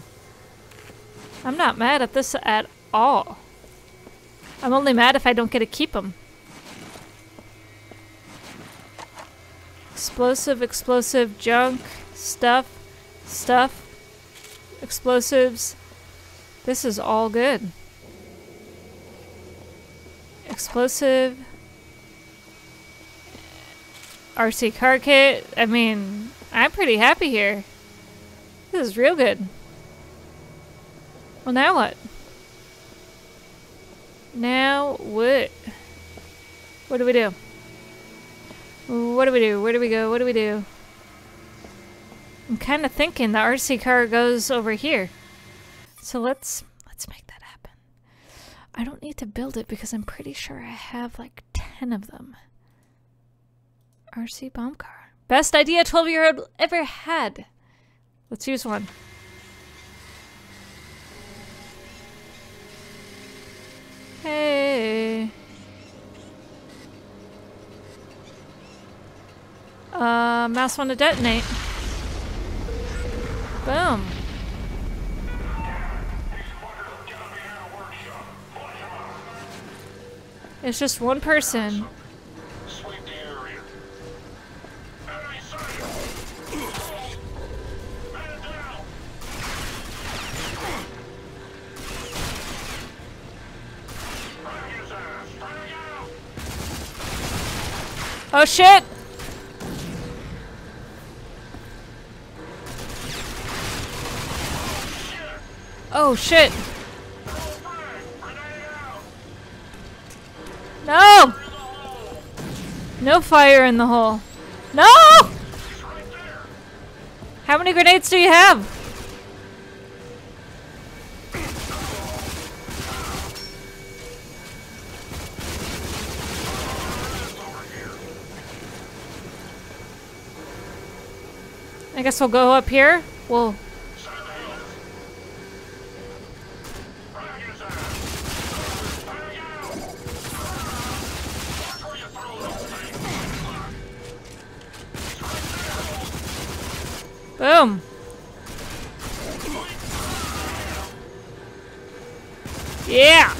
I'm not mad at this at all. I'm only mad if I don't get to keep them. Explosive, explosive, junk, stuff, stuff, explosives. This is all good. Explosive. RC car kit. I mean, I'm pretty happy here. This is real good. Well, now what? Now what? What do we do? What do we do? Where do we go? What do we do? I'm kind of thinking the RC car goes over here. So let's let's make that happen. I don't need to build it because I'm pretty sure I have like 10 of them. RC bomb car. Best idea 12 year old ever had. Let's use one. Hey. Uh, mouse want to detonate. Boom. It's just one person. Oh shit! Oh shit! No! No fire in the hole. No! How many grenades do you have? I guess we'll go up here. We'll Boom. Yeah.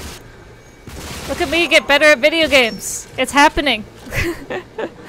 Look at me get better at video games. It's happening. [laughs]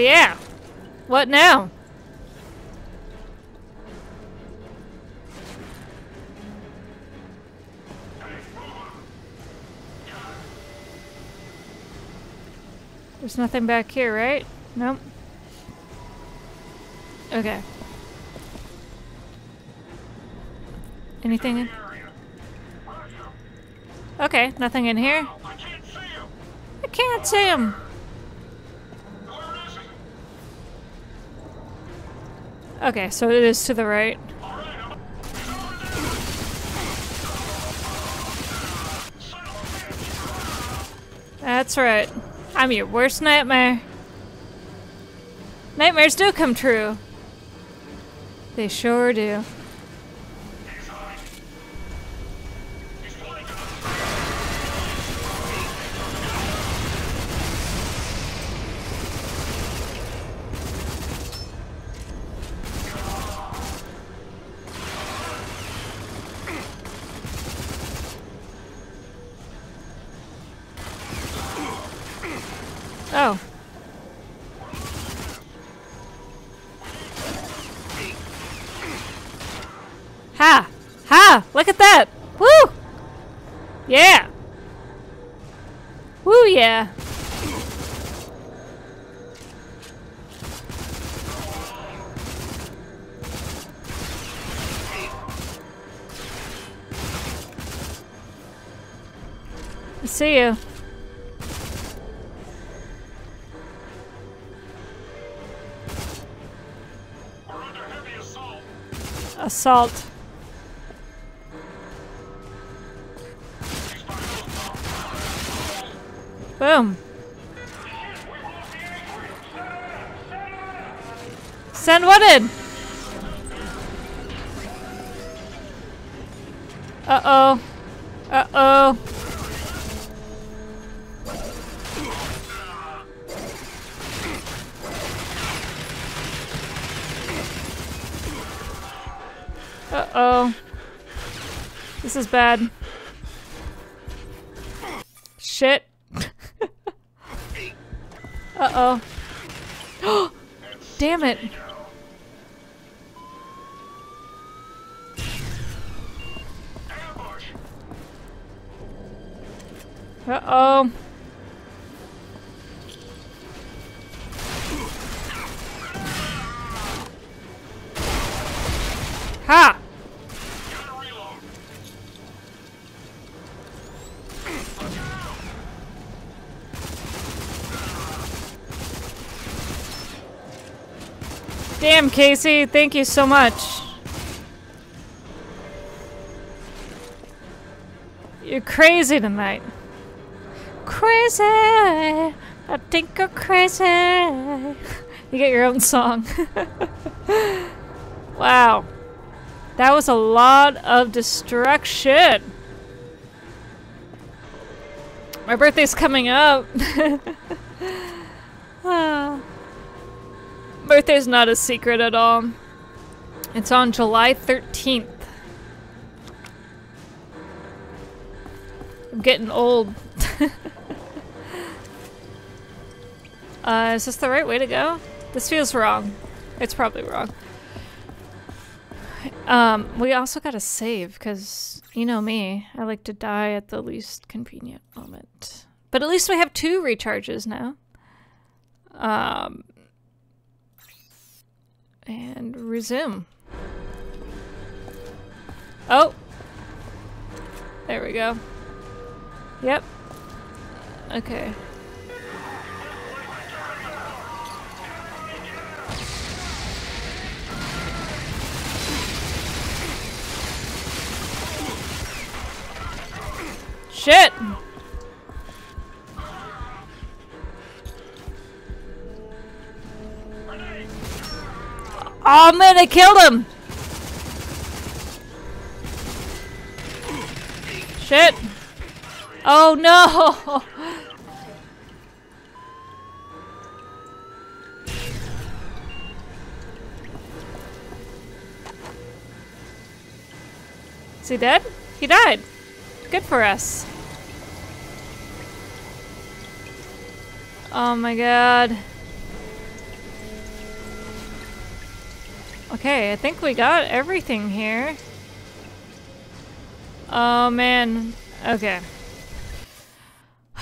yeah. What now? There's nothing back here, right? Nope. Okay. Anything in? Okay, nothing in here. I can't see him. I can't see him. Where is he? Okay, so it is to the right. That's right. I'm your worst nightmare. Nightmares do come true. They sure do. Assault. Boom. Send what in? Uh-oh. Uh-oh. Uh-oh. This is bad. Shit. [laughs] Uh-oh. [gasps] Damn it. Uh-oh. Damn, Casey, thank you so much. You're crazy tonight. Crazy! I think you're crazy. You get your own song. [laughs] wow. That was a lot of destruction. My birthday's coming up. [laughs] Ah. Birthday's not a secret at all. It's on July 13th. I'm getting old. [laughs] uh, is this the right way to go? This feels wrong. It's probably wrong. Um, we also gotta save, because you know me. I like to die at the least convenient moment. But at least we have two recharges now. Um, and resume. Oh! There we go. Yep. Okay. Shit! Oh man, I killed him! Shit! Oh no! Is he dead? He died. Good for us. Oh my god. Okay, I think we got everything here. Oh man. Okay. [sighs]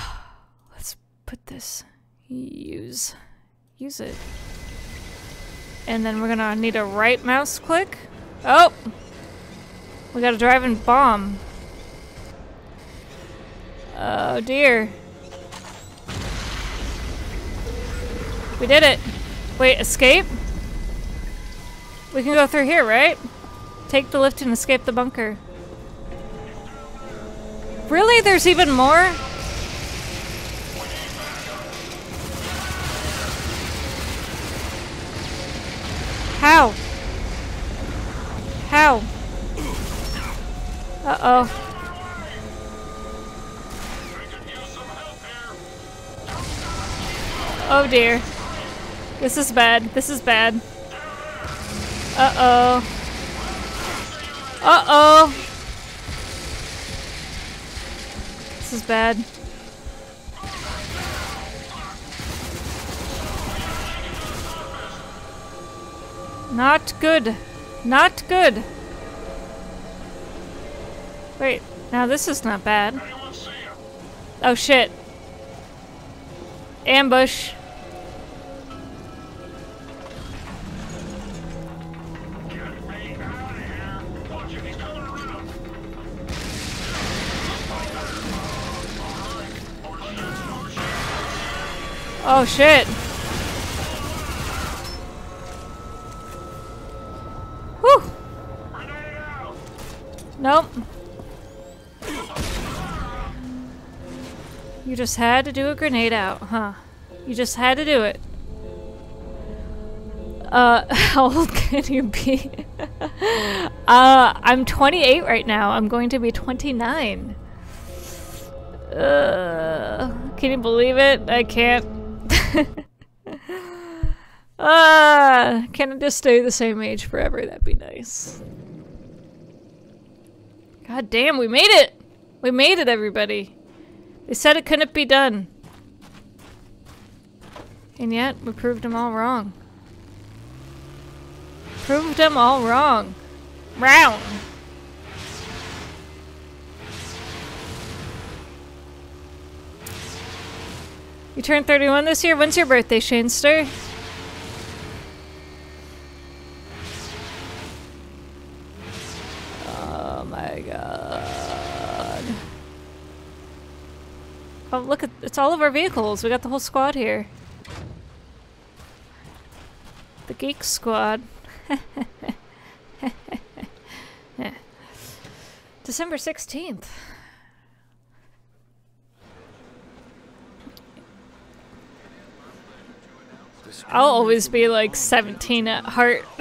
Let's put this. Use. Use it. And then we're gonna need a right mouse click. Oh! We got a driving bomb. Oh dear. We did it. Wait, escape? We can go through here, right? Take the lift and escape the bunker. Really? There's even more? How? How? Uh-oh. Oh dear. This is bad. This is bad. Uh-oh. Uh-oh. This is bad. Not good. Not good. Wait, now this is not bad. Oh shit. Ambush. Oh shit. Whew. Nope. You just had to do a grenade out, huh? You just had to do it. Uh, [laughs] how old can you be? [laughs] uh, I'm 28 right now. I'm going to be 29. Uh, can you believe it? I can't. [laughs] Ah, can I just stay the same age forever? That'd be nice. God damn, we made it! We made it, everybody. They said it couldn't be done. And yet, we proved them all wrong. Proved them all wrong. Round. You turned 31 this year? When's your birthday, Shanester? Oh my god. Oh, look at it's all of our vehicles. We got the whole squad here. The Geek Squad. [laughs] December 16th. I'll always be like 17 at heart. [laughs]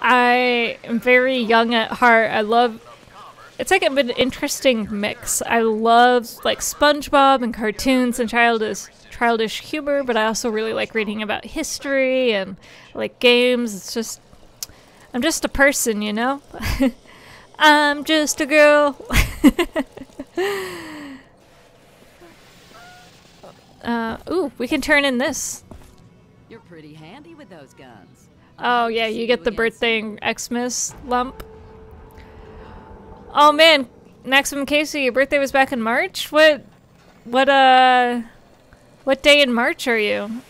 I am very young at heart. I love. It's like an interesting mix. I love like SpongeBob and cartoons and childish childish humor, but I also really like reading about history and like games. It's just I'm just a person, you know. [laughs] I'm just a girl. [laughs] uh, ooh, we can turn in this. You're pretty handy with those guns. Oh yeah, you get the birthday Xmas lump. Oh man, Maximum Casey, your birthday was back in March? What what uh what day in March are you?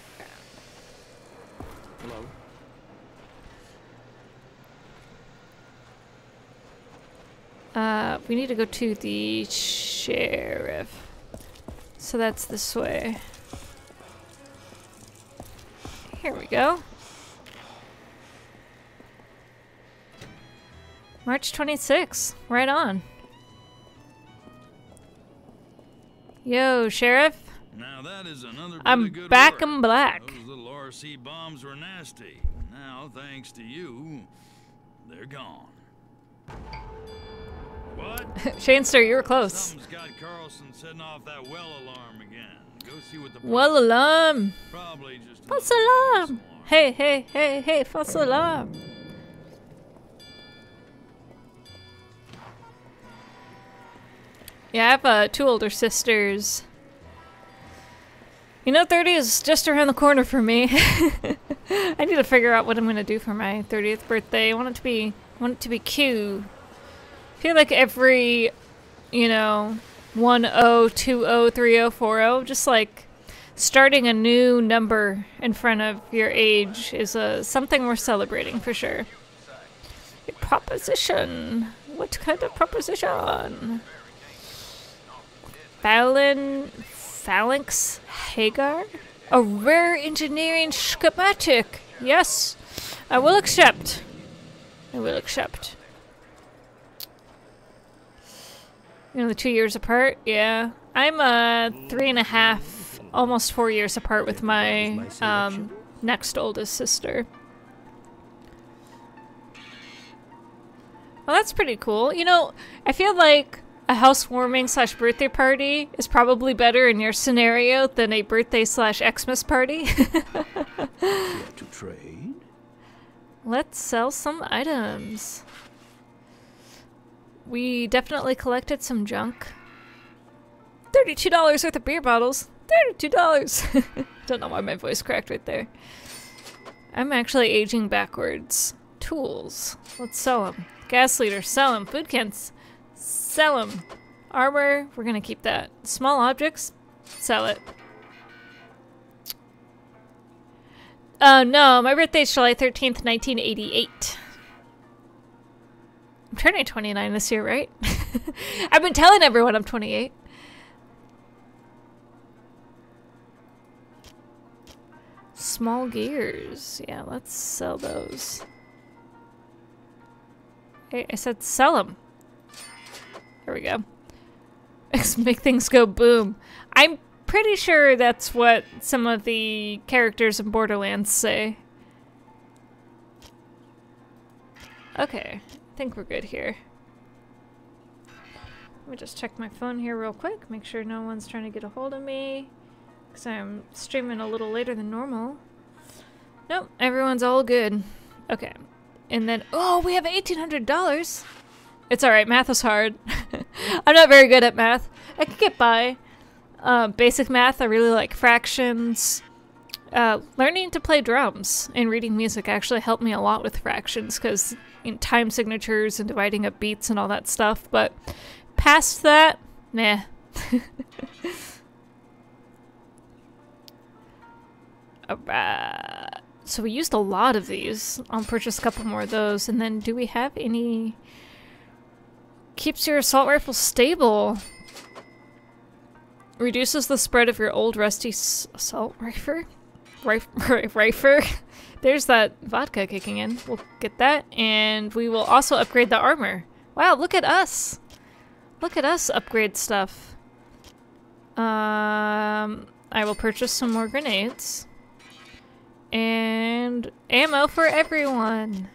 Hello. Uh we need to go to the sheriff. So that's this way. Here we go. March 26th. Right on. Yo, Sheriff. Now that is another I'm back work. in black. Those little RC bombs were nasty. Now, thanks to you, they're gone. [laughs] What? Shanester, you were close. Something's got Carlson setting off that well alarm again. Go see what the Well alarm. False alarm. Hey, hey, hey, hey, false alarm. Yeah, I have uh, two older sisters. You know, 30 is just around the corner for me. [laughs] I need to figure out what I'm gonna do for my 30th birthday. I want it to be, I want it to be cute. Feel like every, you know, 10, 20, 30, 40, just like starting a new number in front of your age is uh, something worth celebrating for sure. A proposition. What kind of proposition? Fallon Phalanx Hagar? A rare engineering schematic. Yes, I will accept. I will accept. You know, the two years apart? Yeah. I'm uh, three and a half, almost four years apart with my um, next oldest sister. Well, that's pretty cool. You know, I feel like a housewarming slash birthday party is probably better in your scenario than a birthday slash Xmas party. [laughs] To trade? Let's sell some items. We definitely collected some junk. $32 worth of beer bottles. $32. [laughs] Don't know why my voice cracked right there. I'm actually aging backwards. Tools. Let's sell them. Gas leader. Sell them. Food cans. Sell them. Armor. We're gonna keep that. Small objects. Sell it. Oh no, my birthday's July 13th, 1988. I'm turning 29 this year, right? [laughs] I've been telling everyone I'm 28. Small gears. Yeah, let's sell those. Hey, I said sell them. There we go. [laughs] Make things go boom. I'm pretty sure that's what some of the characters in Borderlands say. Okay, I think we're good here. Let me just check my phone here real quick, make sure no one's trying to get a hold of me. Because I'm streaming a little later than normal. Nope, everyone's all good. Okay. And then, oh, we have $1,800. It's alright, math is hard. [laughs] I'm not very good at math. I could get by. Uh, basic math, I really like fractions. Uh, learning to play drums and reading music actually helped me a lot with fractions because time signatures and dividing up beats and all that stuff. But past that, nah. Alright. [laughs] So we used a lot of these. I'll purchase a couple more of those. And then do we have any... Keeps your assault rifle stable. Reduces the spread of your old rusty assault rifle? Rif [laughs] rifle? There's that vodka kicking in. We'll get that. And we will also upgrade the armor. Wow, look at us. Look at us upgrade stuff. Um, I will purchase some more grenades. And ammo for everyone.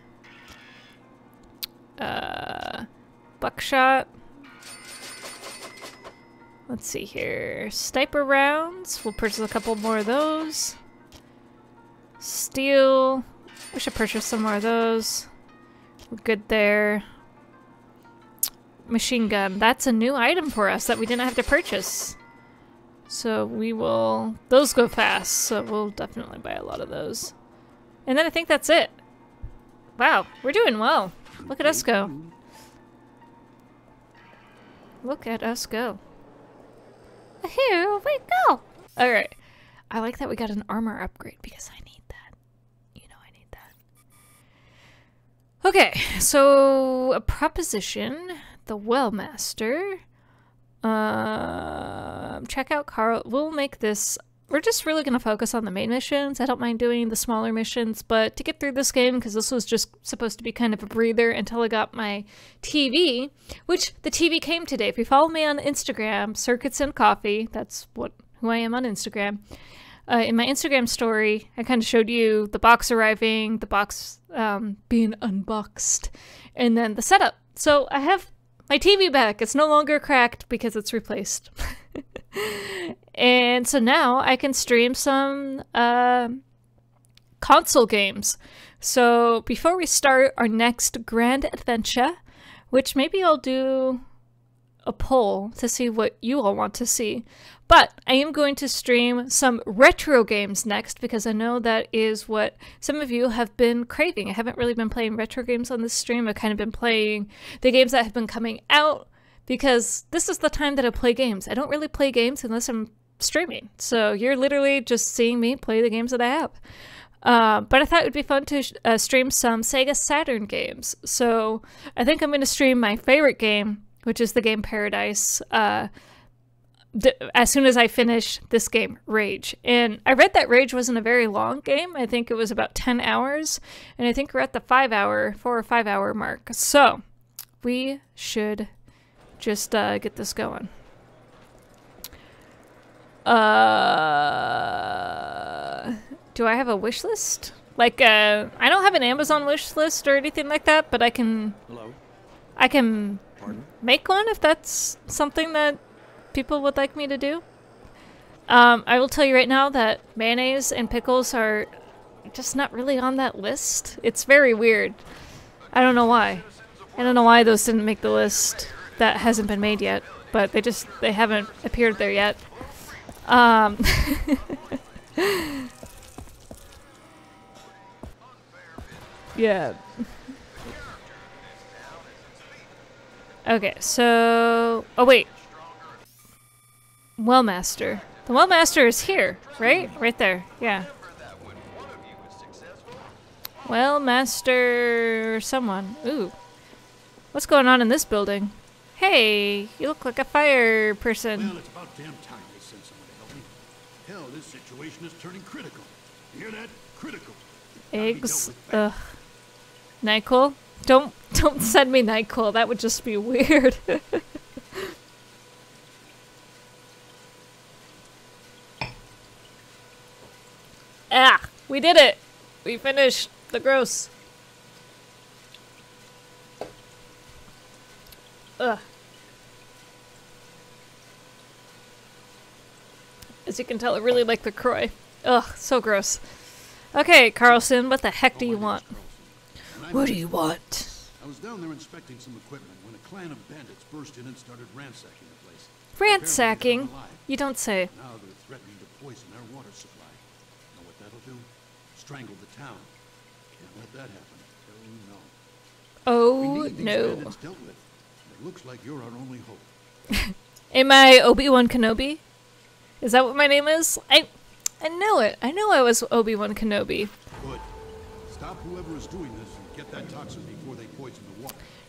Uh, buckshot. Let's see here. Sniper rounds. We'll purchase a couple more of those. Steel. We should purchase some more of those. We're good there. Machine gun. That's a new item for us that we didn't have to purchase. So we will... Those go fast, so we'll definitely buy a lot of those. And then I think that's it. Wow, we're doing well. Look at us go. Look at us go. Here we go! Alright. I like that we got an armor upgrade because I need that. You know I need that. Okay, so a proposition. The Wellmaster. Um, check out Carl. We'll make this. We're just really going to focus on the main missions. I don't mind doing the smaller missions, but to get through this game, because this was just supposed to be kind of a breather until I got my TV, which the TV came today. If you follow me on Instagram, Circuits and Coffee, that's what who I am on Instagram. Uh, in my Instagram story, I kind of showed you the box arriving, the box um, being unboxed, and then the setup. So I have my TV back. It's no longer cracked because it's replaced. [laughs] and so now I can stream some uh, console games. So before we start our next grand adventure, which maybe I'll do a poll to see what you all want to see. But I am going to stream some retro games next because I know that is what some of you have been craving. I haven't really been playing retro games on this stream. I've kind of been playing the games that have been coming out because this is the time that I play games. I don't really play games unless I'm streaming. So you're literally just seeing me play the games that I have. Uh, but I thought it would be fun to uh, stream some Sega Saturn games. So I think I'm going to stream my favorite game, which is the game Paradise. Uh, as soon as I finish this game, Rage. And I read that Rage wasn't a very long game. I think it was about 10 hours. And I think we're at the five hour, four or five hour mark. So we should just uh, get this going. Uh, do I have a wish list? Like, uh, I don't have an Amazon wish list or anything like that, but I can. Hello. I can make one if that's something that people would like me to do. Um, I will tell you right now that mayonnaise and pickles are just not really on that list. It's very weird. I don't know why. I don't know why those didn't make the list. That hasn't been made yet, but they just they haven't appeared there yet. Um, [laughs] yeah. Okay, so oh wait, Wellmaster. The Wellmaster is here, right? Right there. Yeah. Wellmaster someone. Ooh. What's going on in this building? Hey, you look like a fire person. Well, it's about damn time they sent someone to help me. Hell, this situation is turning critical. You hear that? Critical. Eggs. Ugh. Nyquil? Don't don't send me Nyquil. That would just be weird. [laughs] ah, we did it. We finished the gross. Ugh. As you can tell, I really like the Croy. Ugh, so gross. Okay, Carlson, what the heck do you want? What do you want? I was down there inspecting some equipment when a clan of bandits burst in and started ransacking the place. Ransacking? You don't say. Now they're threatening to poison our water supply. Know what that'll do? Strangle the town. Can't let that happen. Oh no. We Oh need these no. dealt with. It looks like you're our only hope. [laughs] Am I Obi-Wan Kenobi? Is that what my name is? I I know it. I know I was Obi-Wan Kenobi. Good. Stop whoever is doing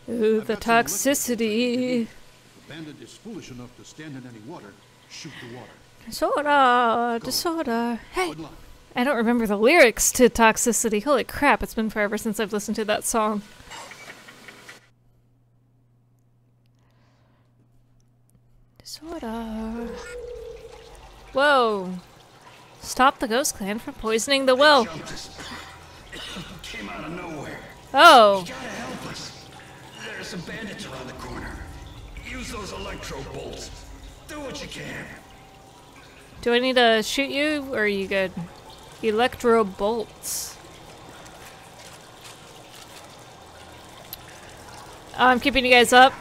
Ooh, the toxicity. Bandit is foolish enough to stand in any water, shoot the water. Disorder, disorder. Hey, I don't remember the lyrics to Toxicity. Holy crap, it's been forever since I've listened to that song. Disorder. Whoa. Stop the Ghost Clan from poisoning the well. Oh, Gotta help us. There's some bandits around the corner. Use those electro bolts. Do what you can. do I need to shoot you or are you good? Electro bolts. I'm keeping you guys up.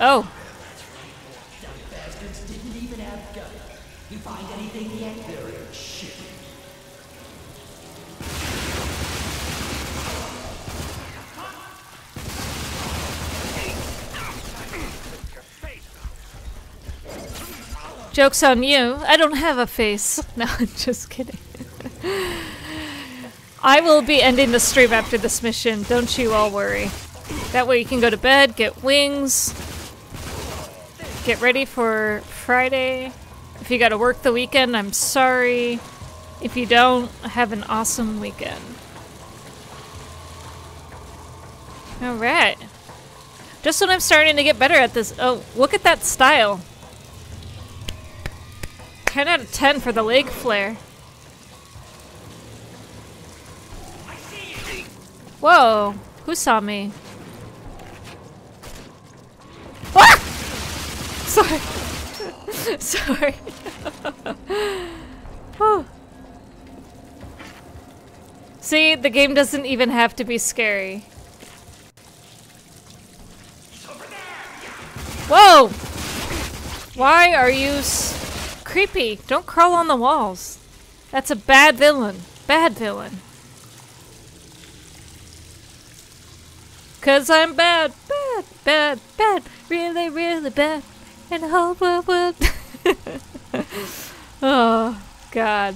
Oh. Joke's on you. I don't have a face. [laughs] No, I'm just kidding. I will be ending the stream after this mission. Don't you all worry. That way you can go to bed, get wings, get ready for Friday. If you gotta work the weekend, I'm sorry. If you don't, have an awesome weekend. Alright. Just when I'm starting to get better at this. Oh, look at that style. 10 out of 10 for the leg flare. Whoa, who saw me? Ah! [laughs] Sorry. [laughs] Sorry. [laughs] Whew. See, the game doesn't even have to be scary. Whoa! Why are you creepy? Don't crawl on the walls. That's a bad villain. Bad villain. Cause I'm bad, bad, bad, bad, really, really bad, and the whole world [laughs] oh, God.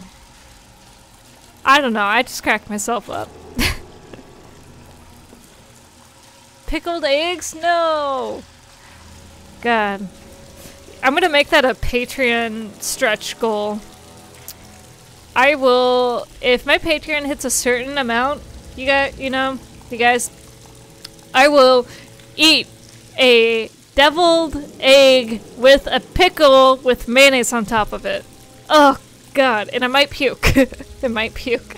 I don't know, I just cracked myself up. [laughs] Pickled eggs? No! God. I'm gonna make that a Patreon stretch goal. I will, if my Patreon hits a certain amount, you got, you know, you guys, I will eat a deviled egg with a pickle with mayonnaise on top of it. Oh god, and I might puke. [laughs] I might puke.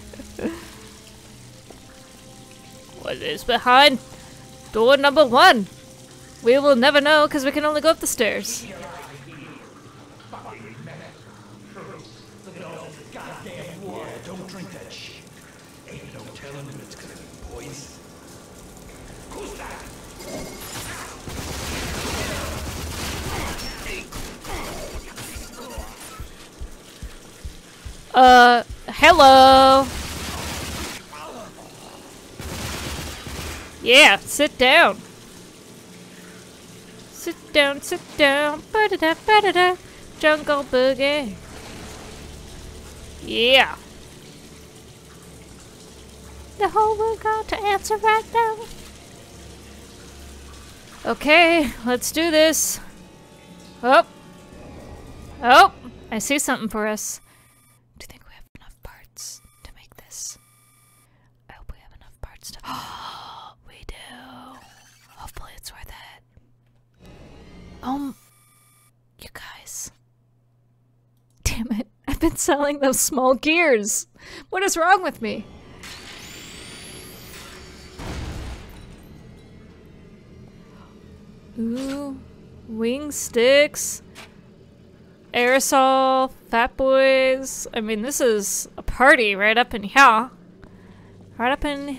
what is behind door number one? We will never know because we can only go up the stairs. Don't drink that shit. Ain't no telling if it's gonna be poison. Who's that? Uh, hello. Yeah, sit down. Sit down, sit down. Ba-da-da, ba-da-da. Jungle boogie. Yeah. The whole world got to answer right now. Okay, let's do this. Oh. Oh, I see something for us. Do you think we have enough parts to make this? I hope we have enough parts to. Oh, [gasps] we do. Hopefully, it's worth it. Um, you guys. Damn it. I've been selling those small gears. What is wrong with me? Ooh, wing sticks aerosol, fat boys. I mean, this is a party right up in here. Right up in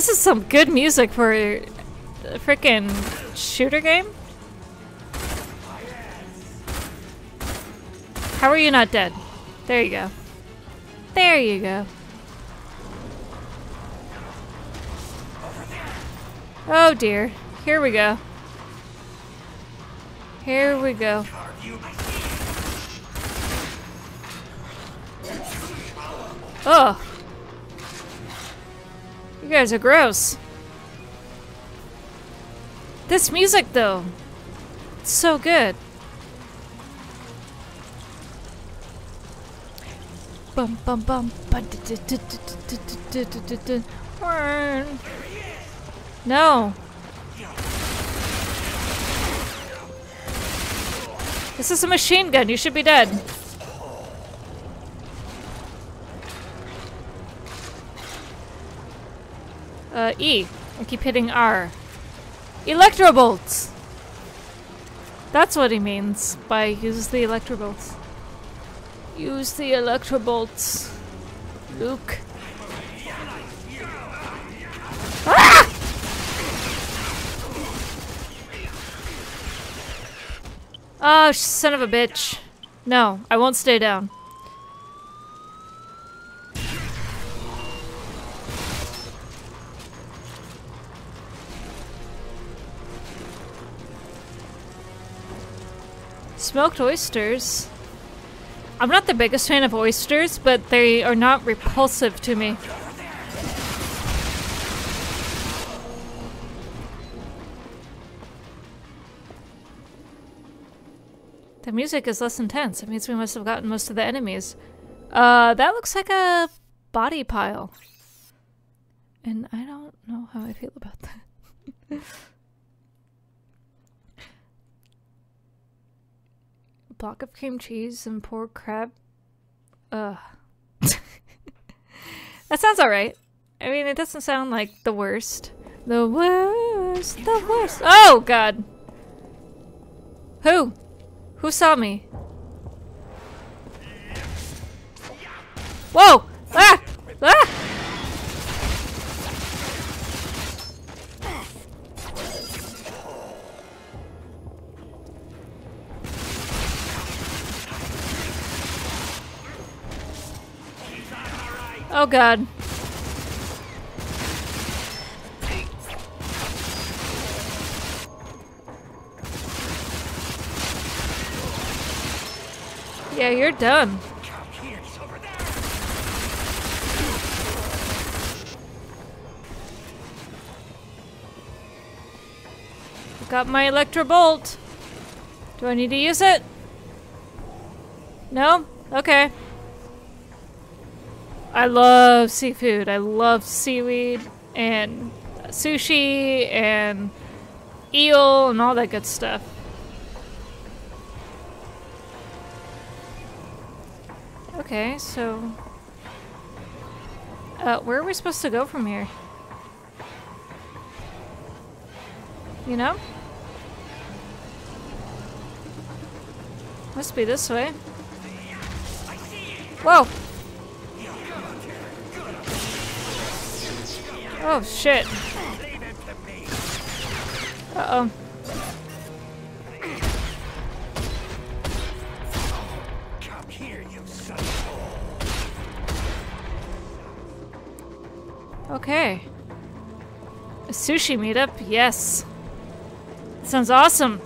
This is some good music for a freaking shooter game. How are you not dead? There you go. There you go. Oh dear. Here we go. Here we go. Ugh. You guys are gross. This music, though, it's so good. Bum bum bum. No. This is a machine gun. You should be dead. E. I keep hitting R. Electrobolts! That's what he means by use the electrobolts. Use the electrobolts. Luke. Ah! Oh, son of a bitch. No, I won't stay down. Smoked oysters. I'm not the biggest fan of oysters, but they are not repulsive to me. The music is less intense. It means we must have gotten most of the enemies. Uh, that looks like a body pile. And I don't know how I feel about that. [laughs] block of cream cheese and pork crab. Ugh. [laughs] that sounds alright. I mean, it doesn't sound like the worst. The worst, the worst. Oh, God. Who? Who saw me? Whoa! Ah! Ah! Oh god. Yeah, you're done. Got my Electro Bolt. Do I need to use it? No? Okay. I love seafood. I love seaweed and sushi and eel and all that good stuff. Okay, so... Uh, where are we supposed to go from here? You know? Must be this way. Whoa! Oh shit. Uh oh. Son Okay. A sushi meetup? Yes. Sounds awesome.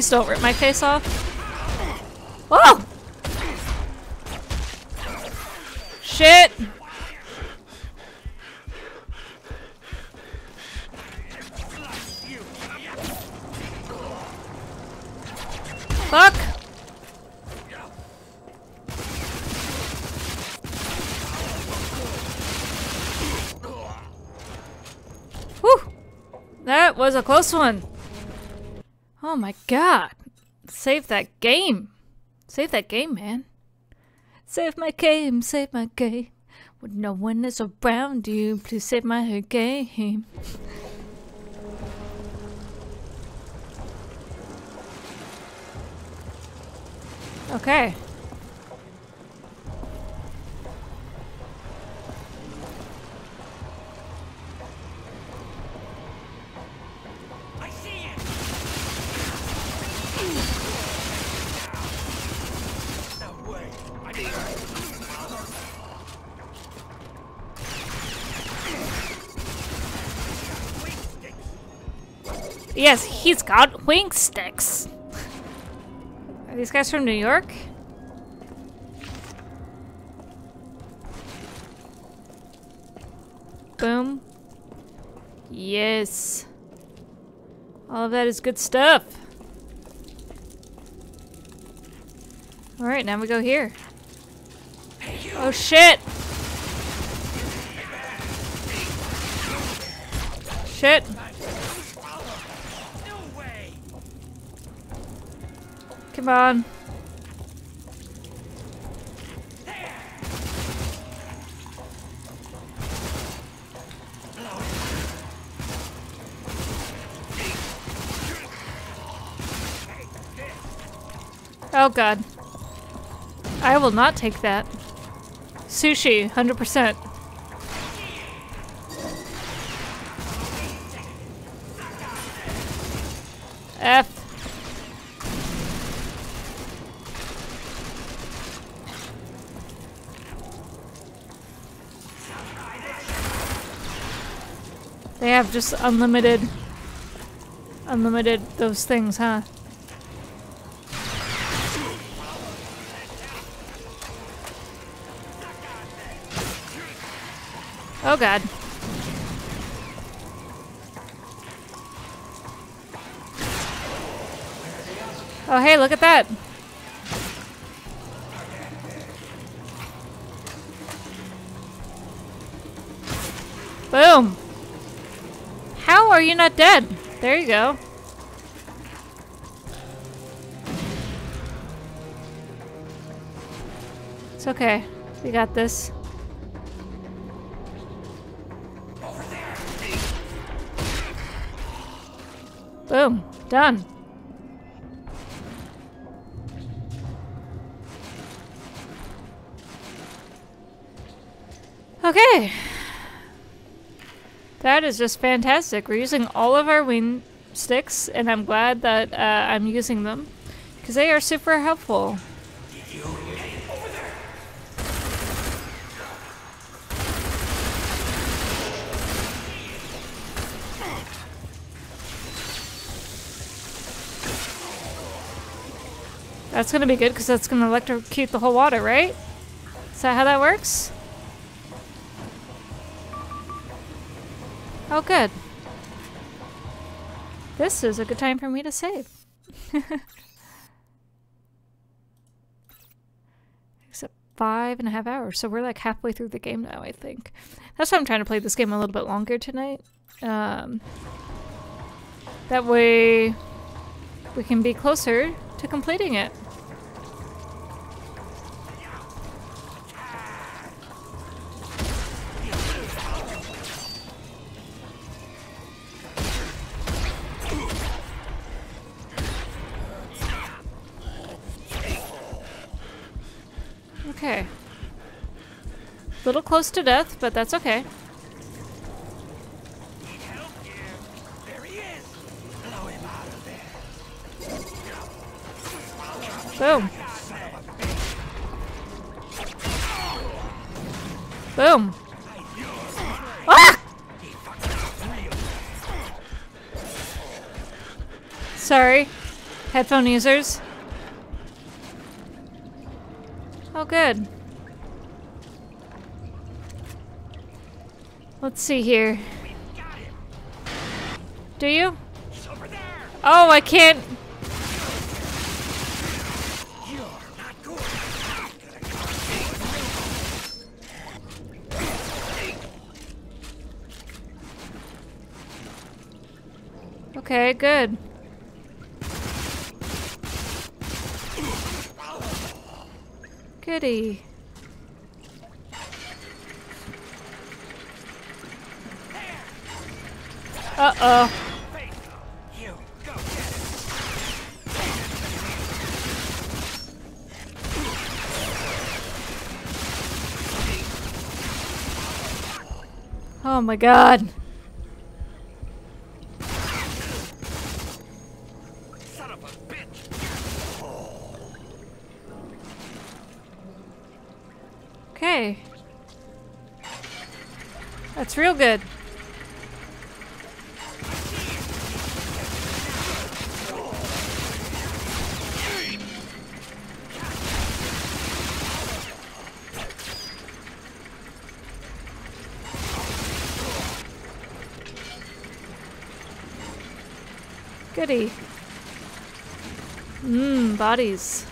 Please don't rip my face off. Oh! Shit! Fuck! Whew! That was a close one. Oh my god. Save that game. Save that game, man. Save my game, save my game. When no one is around you, please save my game. Okay. Yes, he's got wing sticks. Are these guys from New York? Boom. Yes. All of that is good stuff. Alright, now we go here. Oh shit! Shit! Come on. Oh god. I will not take that. Sushi, 100%. F. They have just unlimited, unlimited those things, huh? Oh god. Oh hey, look at that. How are not dead? There you go. It's okay. We got this. Boom. Done. Okay. That is just fantastic. We're using all of our wing sticks, and I'm glad that uh, I'm using them because they are super helpful. That's gonna be good because that's gonna electrocute the whole water, right? Is that how that works? Good. This is a good time for me to save. [laughs] Except five and a half hours, so we're like halfway through the game now, I think. That's why I'm trying to play this game a little bit longer tonight. Um, that way we can be closer to completing it. Close to death, but that's okay. Boom. Boom. Ah! Sorry, headphone users. Oh, good. Let's see here. Do you? Oh, I can't. Okay, good. Goody. Uh-oh. You go get it. Oh my god. Son of a bitch. Okay. That's real good. Goody. Mmm, bodies.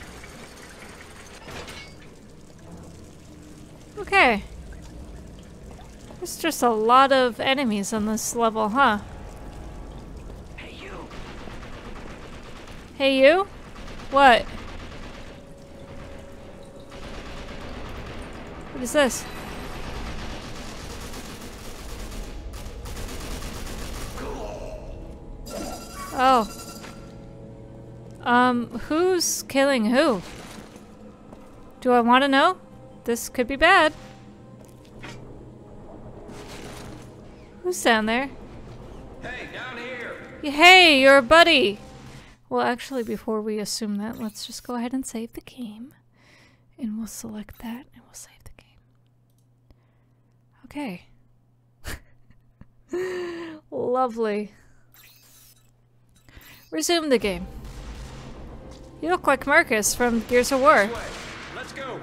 Okay. There's just a lot of enemies on this level, huh? Hey, you. Hey, you? What? What is this? Who's killing who? Do I want to know? This could be bad. Who's down there? Hey, down here. Hey, you're a buddy! Well, actually, before we assume that, let's just go ahead and save the game. And we'll select that and we'll save the game. Okay. [laughs] Lovely. Resume the game. You look like Marcus from Gears of War. Let's go.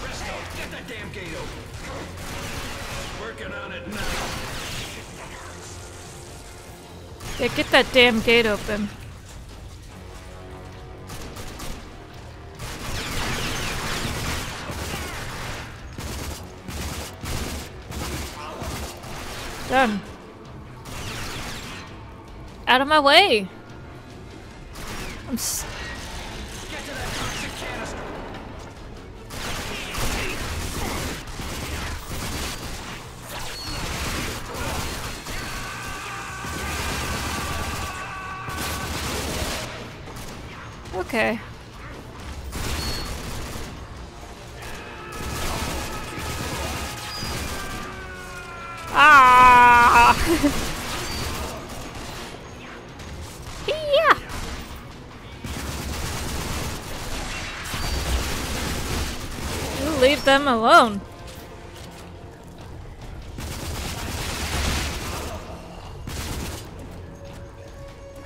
Presto, get that damn gate open. Working on it now. Yeah, get that damn gate open. Done. Out of my way. I'm s- Get to that toxic canister. okay. alone.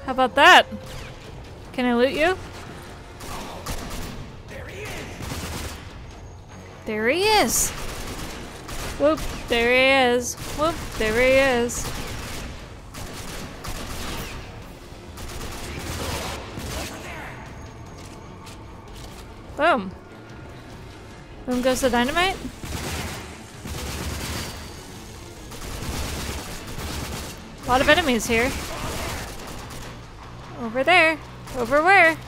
How about that? Can I loot you? There he is! Whoop, there he is. Whoop, there he is. Boom. Boom goes the dynamite. A lot of enemies here. Over there. Over where?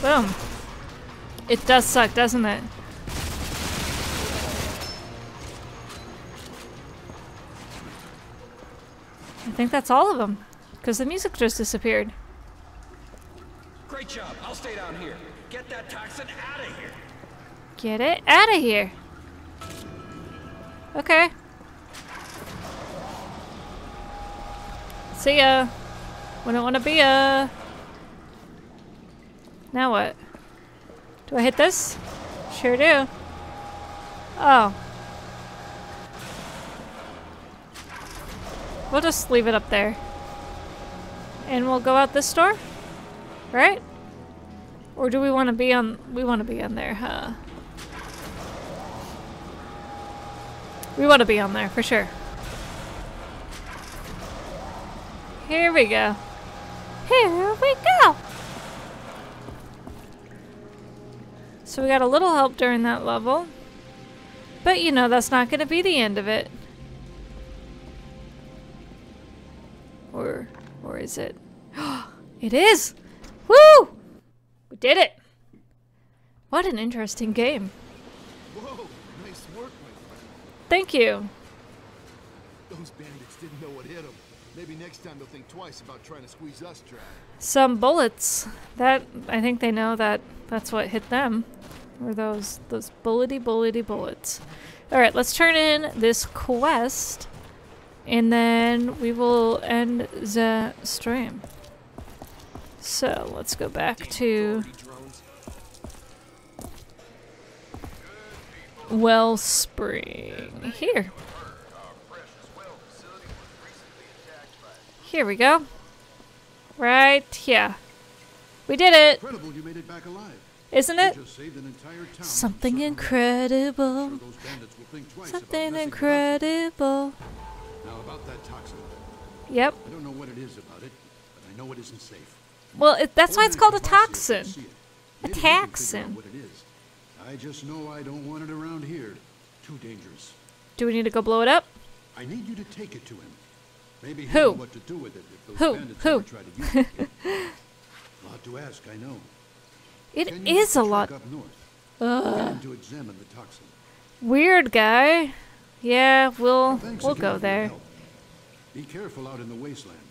Boom. It does suck, doesn't it? I think that's all of them. Because the music just disappeared. Great job. I'll stay down here. Get that toxin out of here. Get it out of here. Okay. See ya. Wouldn't want to be ya. Now what? Do I hit this? Sure do. Oh. We'll just leave it up there. And we'll go out this door? Right? Or do we want to be on... We want to be on there, huh? We want to be on there, for sure. Here we go. Here we go! So we got a little help during that level. But you know, that's not going to be the end of it. Or, or is it? [gasps] it is! Woo! We did it! What an interesting game. Whoa, nice work, my. Thank you. Those bandits didn't know what hit them. Maybe next time they'll think twice about trying to squeeze us dry. Some bullets. That, I think they know that that's what hit them. Were those, those bullety bullety bullets. Alright, let's turn in this quest. And then we will end the stream. So, let's go back to Wellspring. Here. Here we go. Right here. We did it! Incredible you made it back alive. Isn't it? just saved an entire town. from Something incredible. Sure those bandits will think twice about Something messing with us. incredible. Now about that toxin. Yep. I don't know what it is about it, but I know it isn't safe. Well, it, that's why it's called a Only if I see it, toxin. I see it. A Maybe you can figure out toxin. What it is. I just know I don't want it around here. Too dangerous. Do we need to go blow it up? I need you to take it to him. Maybe he'll Who? know what to do with it if those Who? bandits Who? ever try to use it [laughs] lot to ask, I know. It is a lot. truck Up north. Get him to examine the toxin. Weird guy. Yeah, we'll we'll go there. Be careful out in the wastelands.